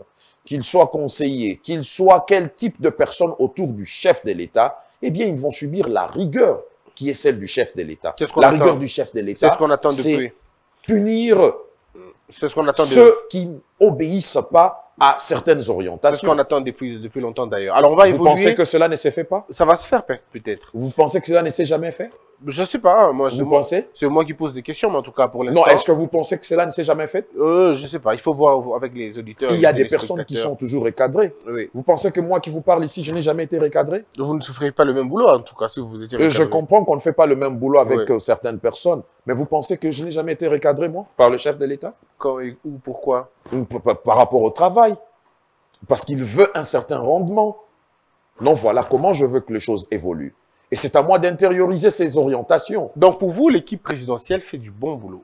qu'il soit conseiller, qu'il soit quel type de personne autour du chef de l'État, eh bien, ils vont subir la rigueur qui est celle du chef de l'État. C'est ce qu'on La attend. rigueur du chef de C'est l'État, ce qu'on attend c'est depuis. punir C'est ce qu'on attend de- ceux qui n'obéissent pas à certaines C'est ce orientations. qu'on attend depuis, depuis longtemps d'ailleurs. Alors on va Vous évoluer. pensez que cela ne s'est fait pas? Ça va se faire peut- peut-être. Vous pensez que cela ne s'est jamais fait? Je sais pas. Moi, Vous moi, pensez? c'est moi qui pose des questions, mais en tout cas pour l'instant. Non, est-ce que vous pensez que cela ne s'est jamais fait? Euh, je sais pas. Il faut voir avec les auditeurs. Il y a des personnes qui sont toujours recadrées. Oui. Vous pensez que moi qui vous parle ici, je n'ai jamais été recadré? Vous ne souffrez pas le même boulot en tout cas si vous étiez. Je recadré. comprends qu'on ne fait pas le même boulot avec Oui. euh, certaines personnes, mais vous pensez que je n'ai jamais été recadré, moi, par le chef de l'État? Quand et où pourquoi? Par rapport au travail Parce qu'il veut un certain rendement. Non, voilà comment je veux que les choses évoluent. Et c'est à moi d'intérioriser ces orientations. Donc pour vous, l'équipe présidentielle fait du bon boulot.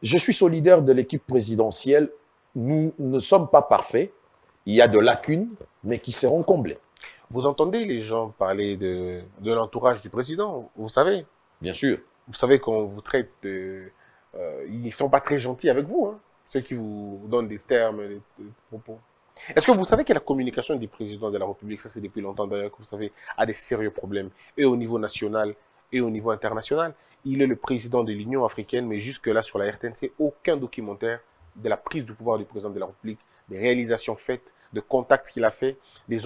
Je suis solidaire de l'équipe présidentielle. Nous ne sommes pas parfaits. Il y a de lacunes, mais qui seront comblées. Vous entendez les gens parler de, de l'entourage du président, vous savez? Bien sûr. Vous savez qu'on vous traite de... euh, ils ne sont pas très gentils avec vous, hein, ceux qui vous donnent des termes, des, des propos. Est-ce que vous savez que la communication du président de la République, ça c'est depuis longtemps d'ailleurs que vous savez, a des sérieux problèmes, et au niveau national et au niveau international? Il est le président de l'Union africaine, mais jusque-là sur la RTNC, aucun documentaire de la prise du pouvoir du président de la République, des réalisations faites, de contacts qu'il a fait, des,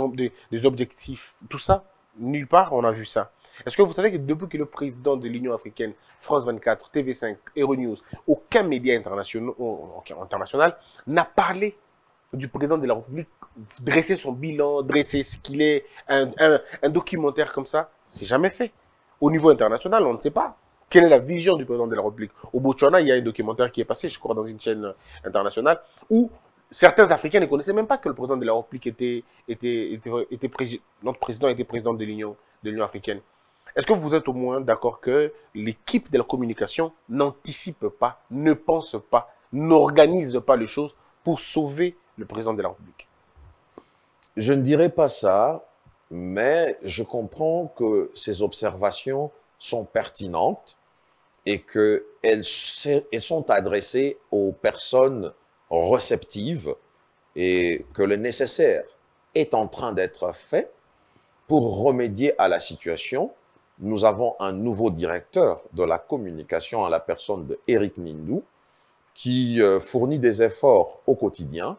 des- objectifs, tout ça, nulle part on a vu ça. Est-ce que vous savez que depuis que le président de l'Union africaine, France 24, TV5, Euronews, aucun média international n'a parlé du président de la République, dresser son bilan, dresser ce qu'il est, un, documentaire comme ça, c'est jamais fait. Au niveau international, on ne sait pas. Quelle est la vision du président de la République? Au Botswana, il y a un documentaire qui est passé, je crois, dans une chaîne internationale, où certains Africains ne connaissaient même pas que le président de la République était, était, président, notre président était président de l'Union africaine. Est-ce que vous êtes au moins d'accord que l'équipe de la communication n'anticipe pas, ne pense pas, n'organise pas les choses pour sauver le président de la République Je ne dirais pas ça, mais je comprends que ces observations sont pertinentes et qu'elles elles sont adressées aux personnes réceptives et que le nécessaire est en train d'être fait pour remédier à la situation. Nous avons un nouveau directeur de la communication à la personne de Eric Nindou qui euh, fournit des efforts au quotidien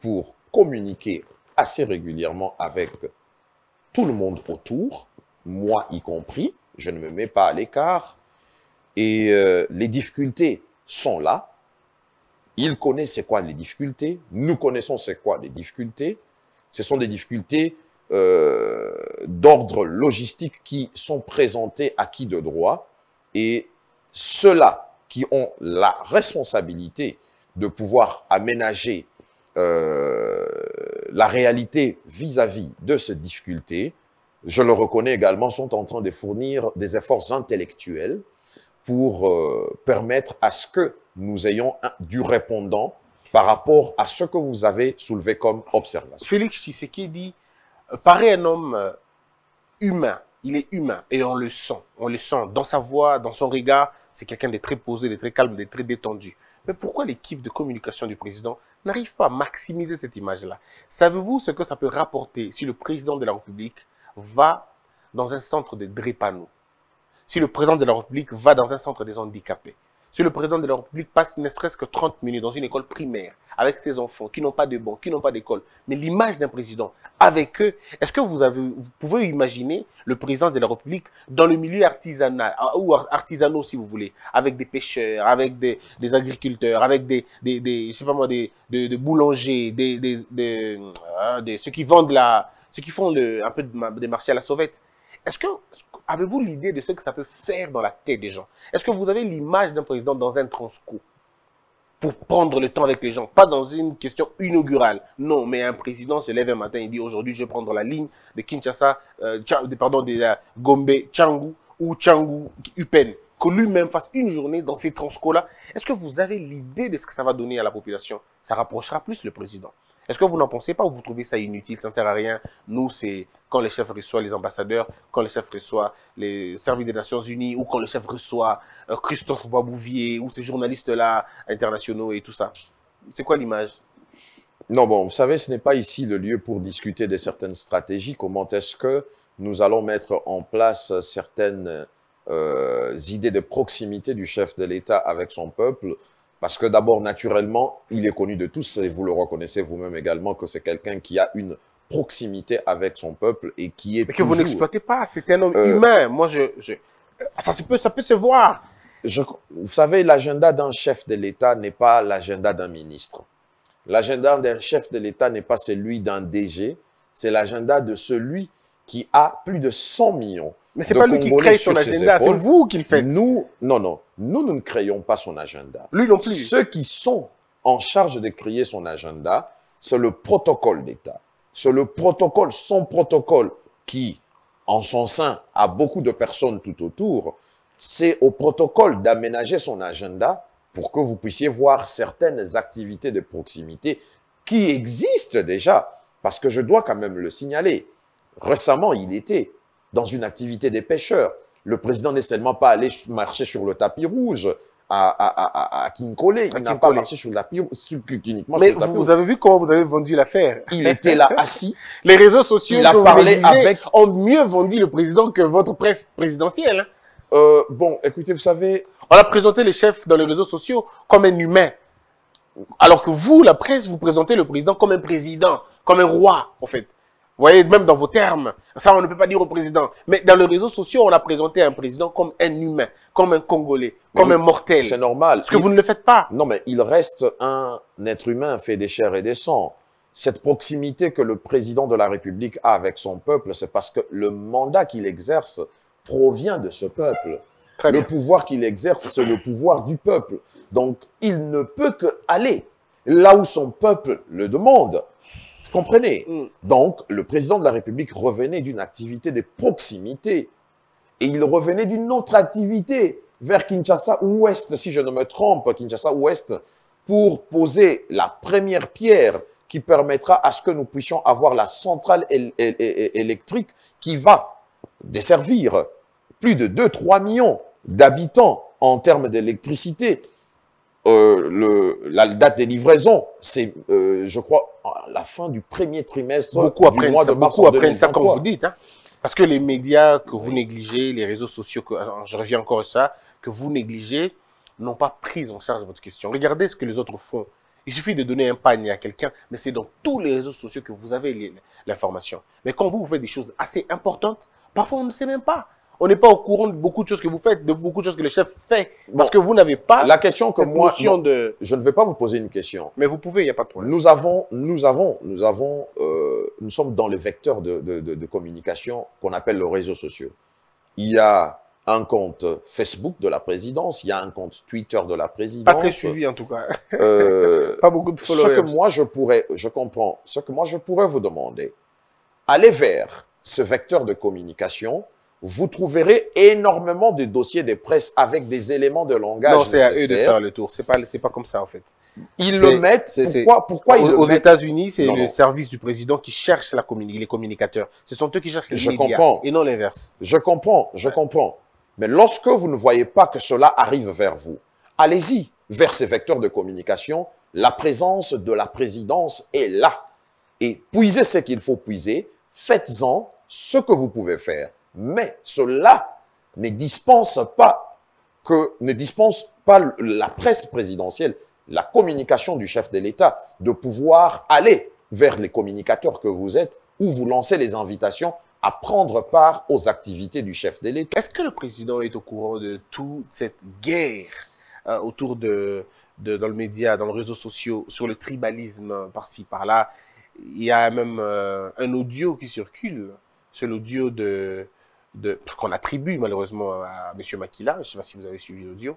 pour communiquer assez régulièrement avec tout le monde autour, moi y compris, je ne me mets pas à l'écart, et euh, les difficultés sont là. Il connaît c'est quoi les difficultés, nous connaissons c'est quoi les difficultés. Ce sont des difficultés euh, d'ordre logistique qui sont présentées à qui de droit, et ceux-là qui ont la responsabilité de pouvoir aménager euh, la réalité vis-à-vis de ces difficultés, je le reconnais également, sont en train de fournir des efforts intellectuels pour euh, permettre à ce que nous ayons du répondant par rapport à ce que vous avez soulevé comme observation. Félix Tshisekedi euh, paraît un homme humain. Il est humain et on le sent. On le sent dans sa voix, dans son regard. C'est quelqu'un de très posé, de très calme, de très détendu. Mais pourquoi l'équipe de communication du président n'arrive pas à maximiser cette image-là. Savez-vous ce que ça peut rapporter si le président de la République va dans un centre de drépano? Si le président de la République va dans un centre des handicapés? Si le président de la République passe ne serait-ce que 30 minutes dans une école primaire avec ses enfants qui n'ont pas de banc, qui n'ont pas d'école, mais l'image d'un président avec eux, est-ce que vous, avez, vous pouvez imaginer le président de la République dans le milieu artisanal, ah, ou ar- artisanaux si vous voulez, avec des pêcheurs, avec des, agriculteurs, avec des, des, des, sais pas moi, des, des, boulangers, ah, des- ceux qui vendent la, ceux qui font un peu des marchés à la sauvette. Est-ce que avez-vous l'idée de ce que ça peut faire dans la tête des gens? Est-ce que vous avez l'image d'un président dans un transco pour prendre le temps avec les gens, pas dans une question inaugurale. Non, mais un président se lève un matin et dit aujourd'hui je vais prendre la ligne de Kinshasa, euh, pardon, de la Gombe, Tchangou ou Tchangou, Upen, que lui-même fasse une journée dans ces transcos-là. Est-ce que vous avez l'idée de ce que ça va donner à la population? Ça rapprochera plus le président. Est-ce que vous n'en pensez pas ou vous trouvez ça inutile, ça ne sert à rien Nous, c'est quand le chef reçoit les ambassadeurs, quand le chef reçoit les services des Nations Unies ou quand le chef reçoit euh, Christophe Babouvier ou ces journalistes-là internationaux et tout ça. C'est quoi l'image? Non, bon, vous savez, ce n'est pas ici le lieu pour discuter de certaines stratégies. Comment est-ce que nous allons mettre en place certaines euh, idées de proximité du chef de l'État avec son peuple? Parce que d'abord, naturellement, il est connu de tous, et vous le reconnaissez vous-même également, que c'est quelqu'un qui a une proximité avec son peuple et qui est Mais que vous n'exploitez pas. C'est un homme Euh, humain. Moi, je, je- ça, se peut, ça peut se voir. Je- vous savez, l'agenda d'un chef de l'État n'est pas l'agenda d'un ministre. L'agenda d'un chef de l'État n'est pas celui d'un DG, c'est l'agenda de celui qui a plus de 100 millions. Mais c'est pas lui qui crée son agenda. C'est vous qui le faites. Nous, non, non, nous, nous ne créons pas son agenda. Lui non plus. Ceux qui sont en charge de créer son agenda, c'est le protocole d'État. C'est le protocole, son protocole qui, en son sein, a beaucoup de personnes tout autour. C'est au protocole d'aménager son agenda pour que vous puissiez voir certaines activités de proximité qui existent déjà. Parce que je dois quand même le signaler. Récemment, il était dans une activité des pêcheurs. Le président n'est seulement pas allé marcher sur le tapis rouge à, à, à, à- à Kinkole. Il n'a pas marché sur le tapis sur- uniquement Mais sur le tapis vous, rouge. avez vu comment vous avez vendu l'affaire Il était là assis. Les réseaux sociaux Il a vous avec- ont mieux vendu le président que votre presse présidentielle. hein. Euh, bon, écoutez, vous savez, On a présenté les chefs dans les réseaux sociaux comme un humain. Alors que vous, la presse, vous présentez le président comme un président, comme un roi, en fait. Vous voyez, même dans vos termes, ça on ne peut pas dire au président. Mais dans les réseaux sociaux, on a présenté un président comme un humain, comme un Congolais, Mais comme oui, un mortel. c'est normal. Ce que Il- vous ne le faites pas. Non, mais il reste un être humain fait des chairs et des sangs. Cette proximité que le président de la République a avec son peuple, c'est parce que le mandat qu'il exerce provient de ce peuple. Très le bien. pouvoir qu'il exerce, c'est le pouvoir du peuple. Donc, il ne peut que aller là où son peuple le demande. Vous comprenez? Mm. Donc, le président de la République revenait d'une activité de proximité et il revenait d'une autre activité vers Kinshasa Ouest, si je ne me trompe, Kinshasa Ouest, pour poser la première pierre qui permettra à ce que nous puissions avoir la centrale électrique qui va desservir plus de 2-3 millions d'habitants en termes d'électricité. Euh, le- la date des livraisons, c'est, euh, je crois, à la fin du premier trimestre Beaucoup du apprennent mois ça, de mars beaucoup apprennent ça comme 2023. vous dites. hein. Parce que les médias que vous négligez, les réseaux sociaux, que, je reviens encore à ça, que vous négligez, n'ont pas pris en charge votre question. Regardez ce que les autres font. Il suffit de donner un panier à quelqu'un, mais c'est dans tous les réseaux sociaux que vous avez l'information. Mais quand vous faites des choses assez importantes, parfois on ne sait même pas. On n'est pas au courant de beaucoup de choses que vous faites, de beaucoup de choses que le chef fait, parce que vous n'avez pas La question que cette moi, notion non, de... je ne vais pas vous poser une question. Mais vous pouvez, il n'y a pas de problème. Nous avons, nous avons, nous avons, euh, nous sommes dans les vecteurs de, de- de- de communication qu'on appelle les réseaux sociaux. Il y a un compte Facebook de la présidence, il y a un compte Twitter de la présidence. Pas très suivi en tout cas. Euh, Pas beaucoup de ce followers. que moi je pourrais, je comprends, ce que moi je pourrais vous demander, allez vers ce vecteur de communication, vous trouverez énormément de dossiers de presse avec des éléments de langage Non, c'est à eux de faire le tour. C'est pas, c'est pas comme ça en fait. Ils le mettent. Pourquoi, pourquoi ils aux le aux États-Unis, c'est le non. service du président qui cherche la communi- les communicateurs. Ce sont eux qui cherchent les Je médias comprends. et non l'inverse. Je comprends, je comprends. Mais lorsque vous ne voyez pas que cela arrive vers vous, allez-y vers ces vecteurs de communication. La présence de la présidence est là. Et puisez ce qu'il faut puiser, faites-en ce que vous pouvez faire. Mais cela ne dispense pas que ne dispense pas la presse présidentielle, la communication du chef de l'État, de pouvoir aller vers les communicateurs que vous êtes ou vous lancer les invitations à prendre part aux activités du chef de l'État. Est-ce que le président est au courant de toute cette guerre euh, autour de, dans le média, dans les réseaux sociaux, sur le tribalisme par-ci, par-là? Il y a même euh, un audio qui circule. C'est l'audio de qu'on attribue malheureusement à M. Makila. Je ne sais pas si vous avez suivi l'audio.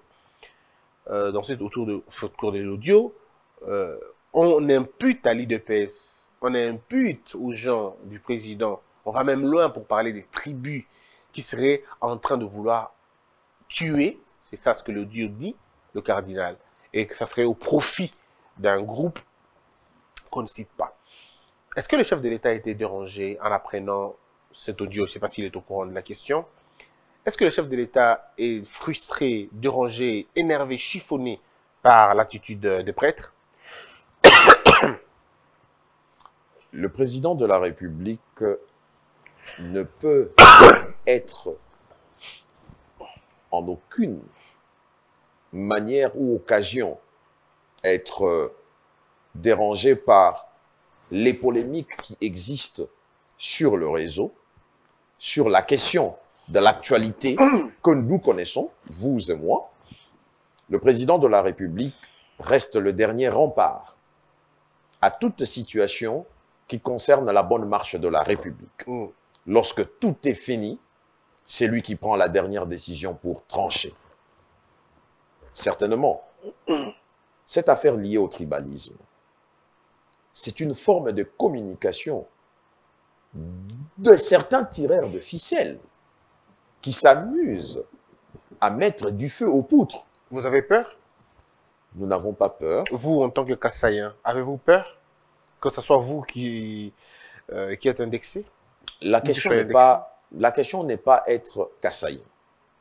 Euh, dans cette autour de autour de l'audio, euh, on impute à l'IDPS, on impute aux gens du président, on va même loin pour parler des tribus qui seraient en train de vouloir tuer, c'est ça ce que l'audio dit, le cardinal, et que ça ferait au profit d'un groupe qu'on ne cite pas. Est-ce que le chef de l'État a été dérangé en apprenant cet audio Je ne sais pas est au courant de la question. Est-ce que le chef de l'État est frustré, dérangé, énervé, chiffonné par l'attitude des prêtres? Le président de la République ne peut être en aucune manière ou occasion être dérangé par les polémiques qui existent sur le réseau, sur la question de l'actualité que nous connaissons, vous et moi. Le président de la République reste le dernier rempart à toute situation qui concerne la bonne marche de la République. Mm. Lorsque tout est fini, c'est lui qui prend la dernière décision pour trancher. Certainement, cette affaire liée au tribalisme, c'est une forme de communication de certains tireurs de ficelles qui s'amusent à mettre du feu aux poutres. Vous avez peur? Nous n'avons pas peur. Vous, en tant que Kassaïen, avez-vous peur que ce soit vous qui, euh, qui êtes indexé? La question n'est pas, la question n'est pas être kassaïen.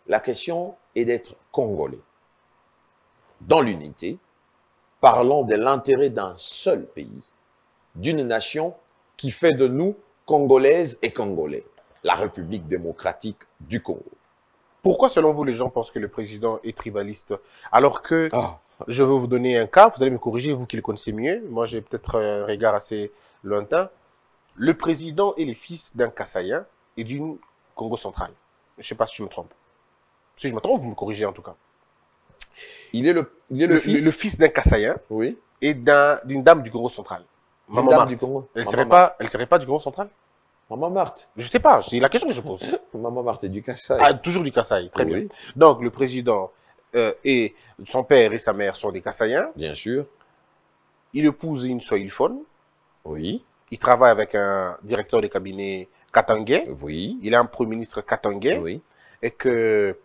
La question est d'être congolais. Dans l'unité, parlons de l'intérêt d'un seul pays, d'une nation qui fait de nous congolaises et congolais, la République démocratique du Congo. Pourquoi, selon vous, les gens pensent que le président est tribaliste Alors que, Ah, je vais vous donner un cas, vous allez me corriger, vous qui le connaissez mieux. Moi, j'ai peut-être un regard assez lointain. Le président est le fils d'un Kassaïen et d'une Congo centrale. Je ne sais pas si je me trompe. Si je me trompe, vous me corrigez en tout cas. il est le, il est le, Le, fils. le fils d'un Kassaïen oui. et d'un- d'une dame du Congo central. Maman dame Marthe. du Congo. Elle ne serait, pas, elle serait pas du Congo central? Maman Marthe. Je ne sais pas, c'est la question que je pose. Maman Marthe est du Kassai. Ah, toujours du Kassai, très bien. Donc, le président euh, et son père et sa mère sont des Kassaïens. bien sûr. Il épouse une Soilphone. Oui, Il travaille avec un directeur de cabinet katangais. oui, Il est un premier ministre katangais. oui. Et que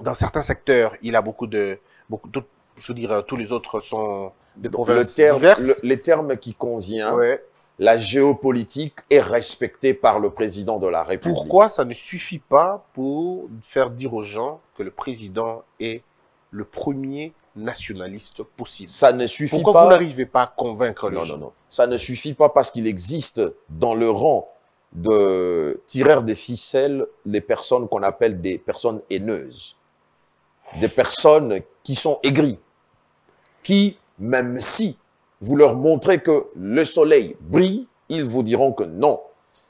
dans certains secteurs, il a beaucoup de. Beaucoup, d'autres- je veux dire, tous les autres sont des Le provinces terme, diverses. le- les termes qui convient, Ouais. la géopolitique est respectée par le président de la République. Pourquoi ça ne suffit pas pour faire dire aux gens que le président est le premier nationaliste possible? Ça ne suffit Pourquoi pas. vous n'arrivez pas à convaincre les Non, gens? non, non. Ça ne suffit pas parce qu'il existe dans le rang de tireurs des ficelles des personnes qu'on appelle des personnes haineuses. Des personnes qui sont aigries. Qui, même si vous leur montrez que le soleil brille, ils vous diront que non.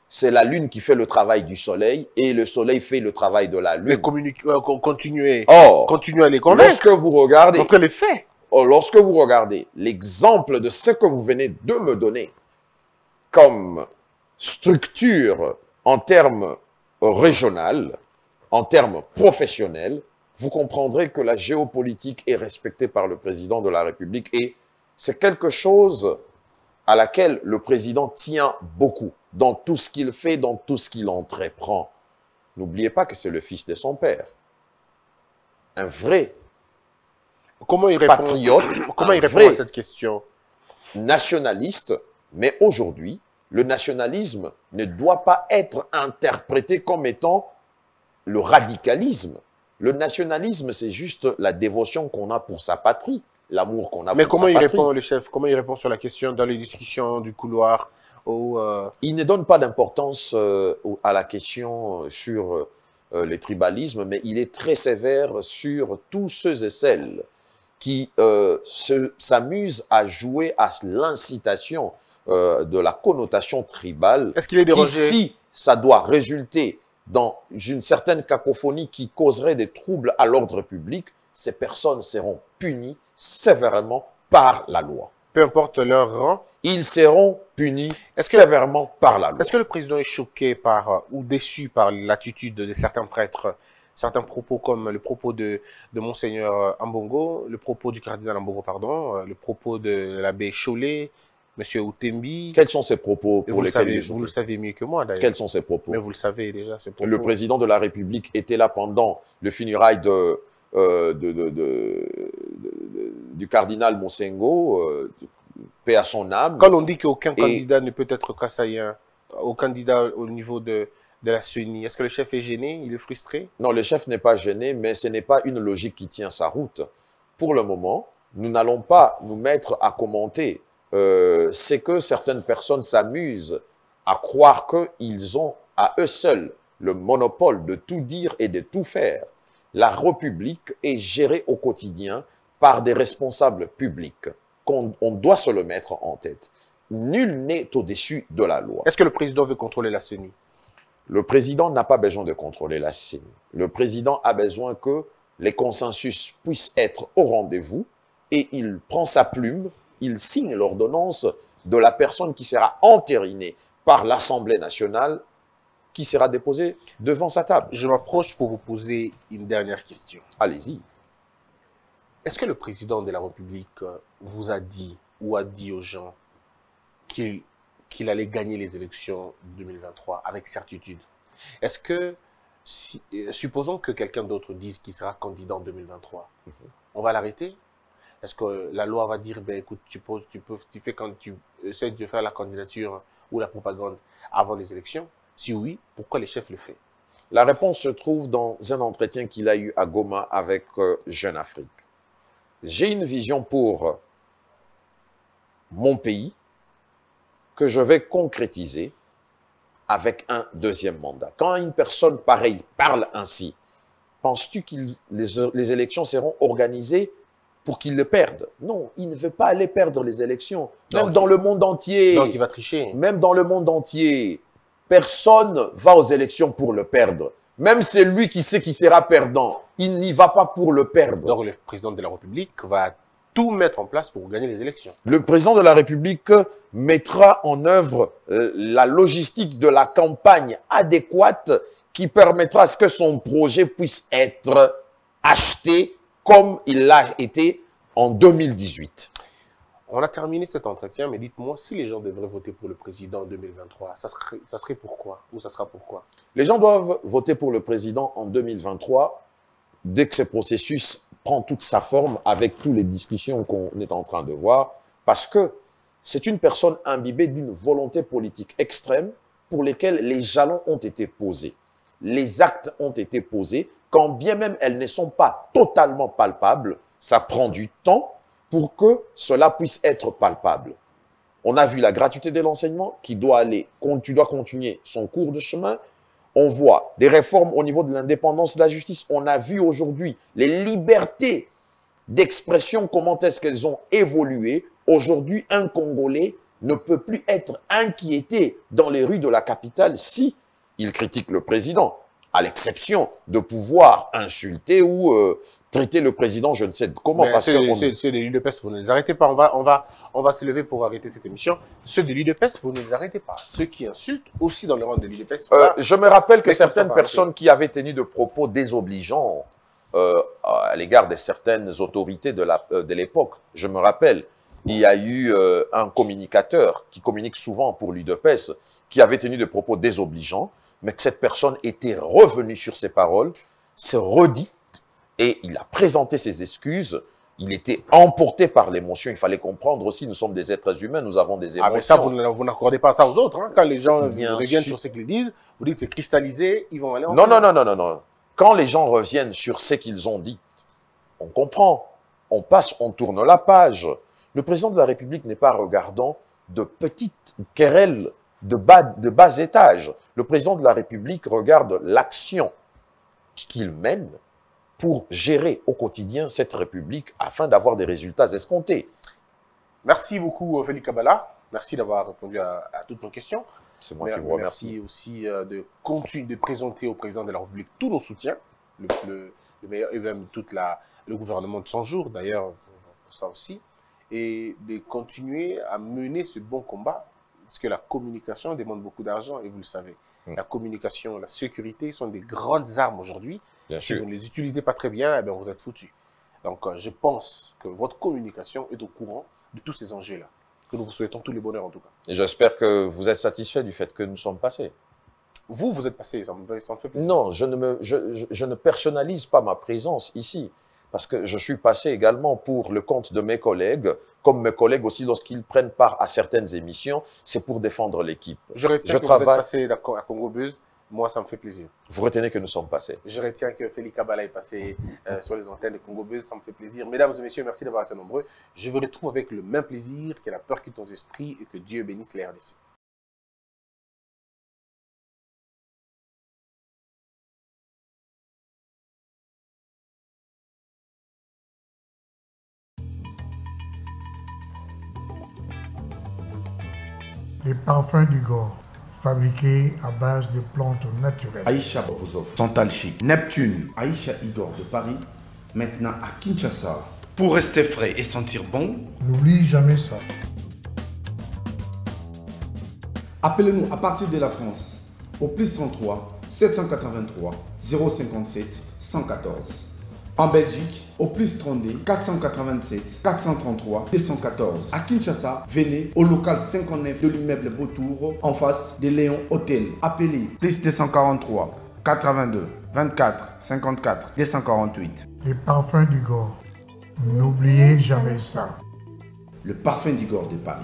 C'est la lune qui fait le travail du soleil et le soleil fait le travail de la Mais lune. communiquer, euh, con- continuer, Or, continuer à les convaincre. lorsque vous regardez, Donc les faits. Or, lorsque vous regardez l'exemple de ce que vous venez de me donner comme structure en termes régional, en termes professionnels, vous comprendrez que la géopolitique est respectée par le président de la République et c'est quelque chose à laquelle le président tient beaucoup dans tout ce qu'il fait, dans tout ce qu'il entreprend. N'oubliez pas que c'est le fils de son père. Un vrai Comment il répond, patriote, comment un il répond vrai à cette question? nationaliste, mais aujourd'hui, le nationalisme ne doit pas être interprété comme étant le radicalisme. Le nationalisme, c'est juste la dévotion qu'on a pour sa patrie, l'amour qu'on a Mais pour comment sa il patrie. répond, le chef? Comment il répond sur la question dans les discussions du couloir ou, euh, Il ne donne pas d'importance euh, à la question euh, sur euh, les tribalismes, mais il est très sévère sur tous ceux et celles qui se- s'amusent à jouer à l'incitation de la connotation tribale Est-ce qu'il est qui, dérangé si ça doit résulter dans une certaine cacophonie qui causerait des troubles à l'ordre public, ces personnes seront punies sévèrement par la loi. Peu importe leur rang. Ils seront punis que- sévèrement par la loi. Est-ce que le président est choqué par euh, ou déçu par l'attitude de certains prêtres, certains propos comme le propos de, de Monseigneur euh, Ambongo, le propos du cardinal Ambongo, pardon, euh, le propos de l'abbé Cholet, Monsieur Outembi Quels sont ces propos pour vous, lesquels savez, vous le savez mieux que moi d'ailleurs. Quels sont ces propos Mais vous le savez déjà, ces propos. Le président de la République était là pendant le funérailles de, euh, de- de- du cardinal Monsengo, euh, paix à son âme. Quand on dit qu'aucun candidat ne peut être kassaïen, au candidat au niveau de, de la CENI, est-ce que le chef est gêné? Il est frustré? Non, le chef n'est pas gêné, mais ce n'est pas une logique qui tient sa route. Pour le moment, nous n'allons pas nous mettre à commenter. Euh, c'est que certaines personnes s'amusent à croire qu'ils ont à eux seuls le monopole de tout dire et de tout faire. La République est gérée au quotidien par des responsables publics qu'on on doit se le mettre en tête. Nul n'est au-dessus de la loi. Est-ce que le président veut contrôler la CENI Le président n'a pas besoin de contrôler la CENI. Le président a besoin que les consensus puissent être au rendez-vous et il prend sa plume, il signe l'ordonnance de la personne qui sera entérinée par l'Assemblée nationale qui sera déposée devant sa table. Je m'approche pour vous poser une dernière question. Allez-y. Est-ce que le président de la République euh, vous a dit ou a dit aux gens qu'il qu'il allait gagner les élections 2023 avec certitude? Est-ce que, si- euh, supposons que quelqu'un d'autre dise qu'il sera candidat en 2023, on va l'arrêter? Est-ce que la loi va dire, ben écoute, tu, poses, tu, peux, tu fais quand tu essaies de faire la candidature ou la propagande avant les élections? Si oui, pourquoi les chefs le font? La réponse se trouve dans un entretien qu'il a eu à Goma avec euh, Jeune Afrique. J'ai une vision pour euh, mon pays que je vais concrétiser avec un deuxième mandat. Quand une personne pareille parle ainsi, penses-tu que les élections seront organisées pour qu'il le perde Non, il ne veut pas aller perdre les élections. Même Donc- dans le monde entier. Donc il va tricher. Même dans le monde entier, personne va aux élections pour le perdre. Même c'est lui qui sait qu'il sera perdant. Il n'y va pas pour le perdre. Donc le président de la République va tout mettre en place pour gagner les élections. Le président de la République mettra en œuvre euh, la logistique de la campagne adéquate qui permettra à ce que son projet puisse être acheté comme il l'a été en 2018. On a terminé cet entretien, mais dites-moi si les gens devraient voter pour le président en 2023, ça serait, ça serait pourquoi? Ou ça sera pourquoi? Les gens doivent voter pour le président en 2023 dès que ce processus prend toute sa forme avec toutes les discussions qu'on est en train de voir, parce que c'est une personne imbibée d'une volonté politique extrême pour lesquelles les jalons ont été posés. Les actes ont été posés, quand bien même elles ne sont pas totalement palpables, ça prend du temps pour que cela puisse être palpable. On a vu la gratuité de l'enseignement qui doit aller, qui doit continuer son cours de chemin. On voit des réformes au niveau de l'indépendance de la justice. On a vu aujourd'hui les libertés d'expression, comment est-ce qu'elles ont évolué. Aujourd'hui, un Congolais ne peut plus être inquiété dans les rues de la capitale si il critique le président, à l'exception de pouvoir insulter ou euh, traiter le président, je ne sais comment. Mais parce ceux, que on- ceux- ceux de l'UDPS, vous ne les arrêtez pas. On va, on, va, on va se lever pour arrêter cette émission. Ceux de l'UDPS, vous ne les arrêtez pas. Ceux qui insultent aussi dans le rang de l'UDPS. Euh, je me rappelle que certaines personnes qui avaient tenu de propos désobligeants euh, à l'égard de certaines autorités de euh, de l'époque, je me rappelle, il y a eu un communicateur qui communique souvent pour l'UDPS qui avait tenu des propos désobligeants, mais que cette personne était revenue sur ses paroles, s'est redite et il a présenté ses excuses. Il était emporté par l'émotion. Il fallait comprendre aussi, nous sommes des êtres humains, nous avons des émotions. Ah, mais ça, vous n'accordez pas ça aux autres. hein. Quand les gens Bien reviennent sûr. sur ce qu'ils disent, vous dites c'est cristallisé, ils vont aller en Non, non, non, non, non, non. Quand les gens reviennent sur ce qu'ils ont dit, on comprend. On passe, on tourne la page. Le président de la République n'est pas regardant de petites querelles de bas, de bas étage. Le président de la République regarde l'action qu'il mène pour gérer au quotidien cette République afin d'avoir des résultats escomptés. Merci beaucoup, euh, Félix Kabbalah. Merci d'avoir répondu à, à toutes nos questions. C'est moi Mer- qui vous remercie. Merci aussi euh, de continuer de présenter au président de la République tous nos soutiens, le, le- le meilleur, et même tout le gouvernement de 100 jours, d'ailleurs, pour ça aussi, et de continuer à mener ce bon combat, parce que la communication demande beaucoup d'argent, et vous le savez. Mm. La communication, la sécurité sont des grandes armes aujourd'hui. Si sûr. vous ne les utilisez pas très bien, eh bien, vous êtes foutus. Donc, euh, je pense que votre communication est au courant de tous ces enjeux-là. Que nous vous souhaitons tous les bonheurs, en tout cas. Et j'espère que vous êtes satisfait du fait que nous sommes passés. Vous, vous êtes passé, ça me, ça me fait plaisir. Non, je ne, me, je, je- je ne personnalise pas ma présence ici, parce que je suis passé également pour le compte de mes collègues, comme mes collègues aussi, lorsqu'ils prennent part à certaines émissions, c'est pour défendre l'équipe. Je retiens Je que vous êtes travaille- passé d'accord à Congo Buzz. Moi, ça me fait plaisir. Vous retenez que nous sommes passés. Je retiens que Félix Kabbalah est passé euh, sur les antennes de Congo Buzz. Ça me fait plaisir. Mesdames et messieurs, merci d'avoir été nombreux. Je vous retrouve avec le même plaisir. Que la peur quitte nos esprits et que Dieu bénisse les RDC. Les parfums d'Igor, fabriqués à base de plantes naturelles. Aïcha vous offre Santal Chic, Neptune, Aïcha Igor de Paris, maintenant à Kinshasa. Pour rester frais et sentir bon, N'oublie jamais ça. Appelez-nous à partir de la France au plus 33 783 057 114. En Belgique, au plus 32 487 433 214. À Kinshasa, venez au local 59 de l'immeuble Beautour en face de Léon Hôtel. Appelez plus 243 82 24 54 248. Les parfums d'Igor. N'oubliez jamais ça. Le parfum d'Igor de Paris.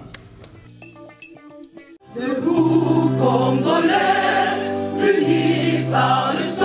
Debout Congolais, unis par le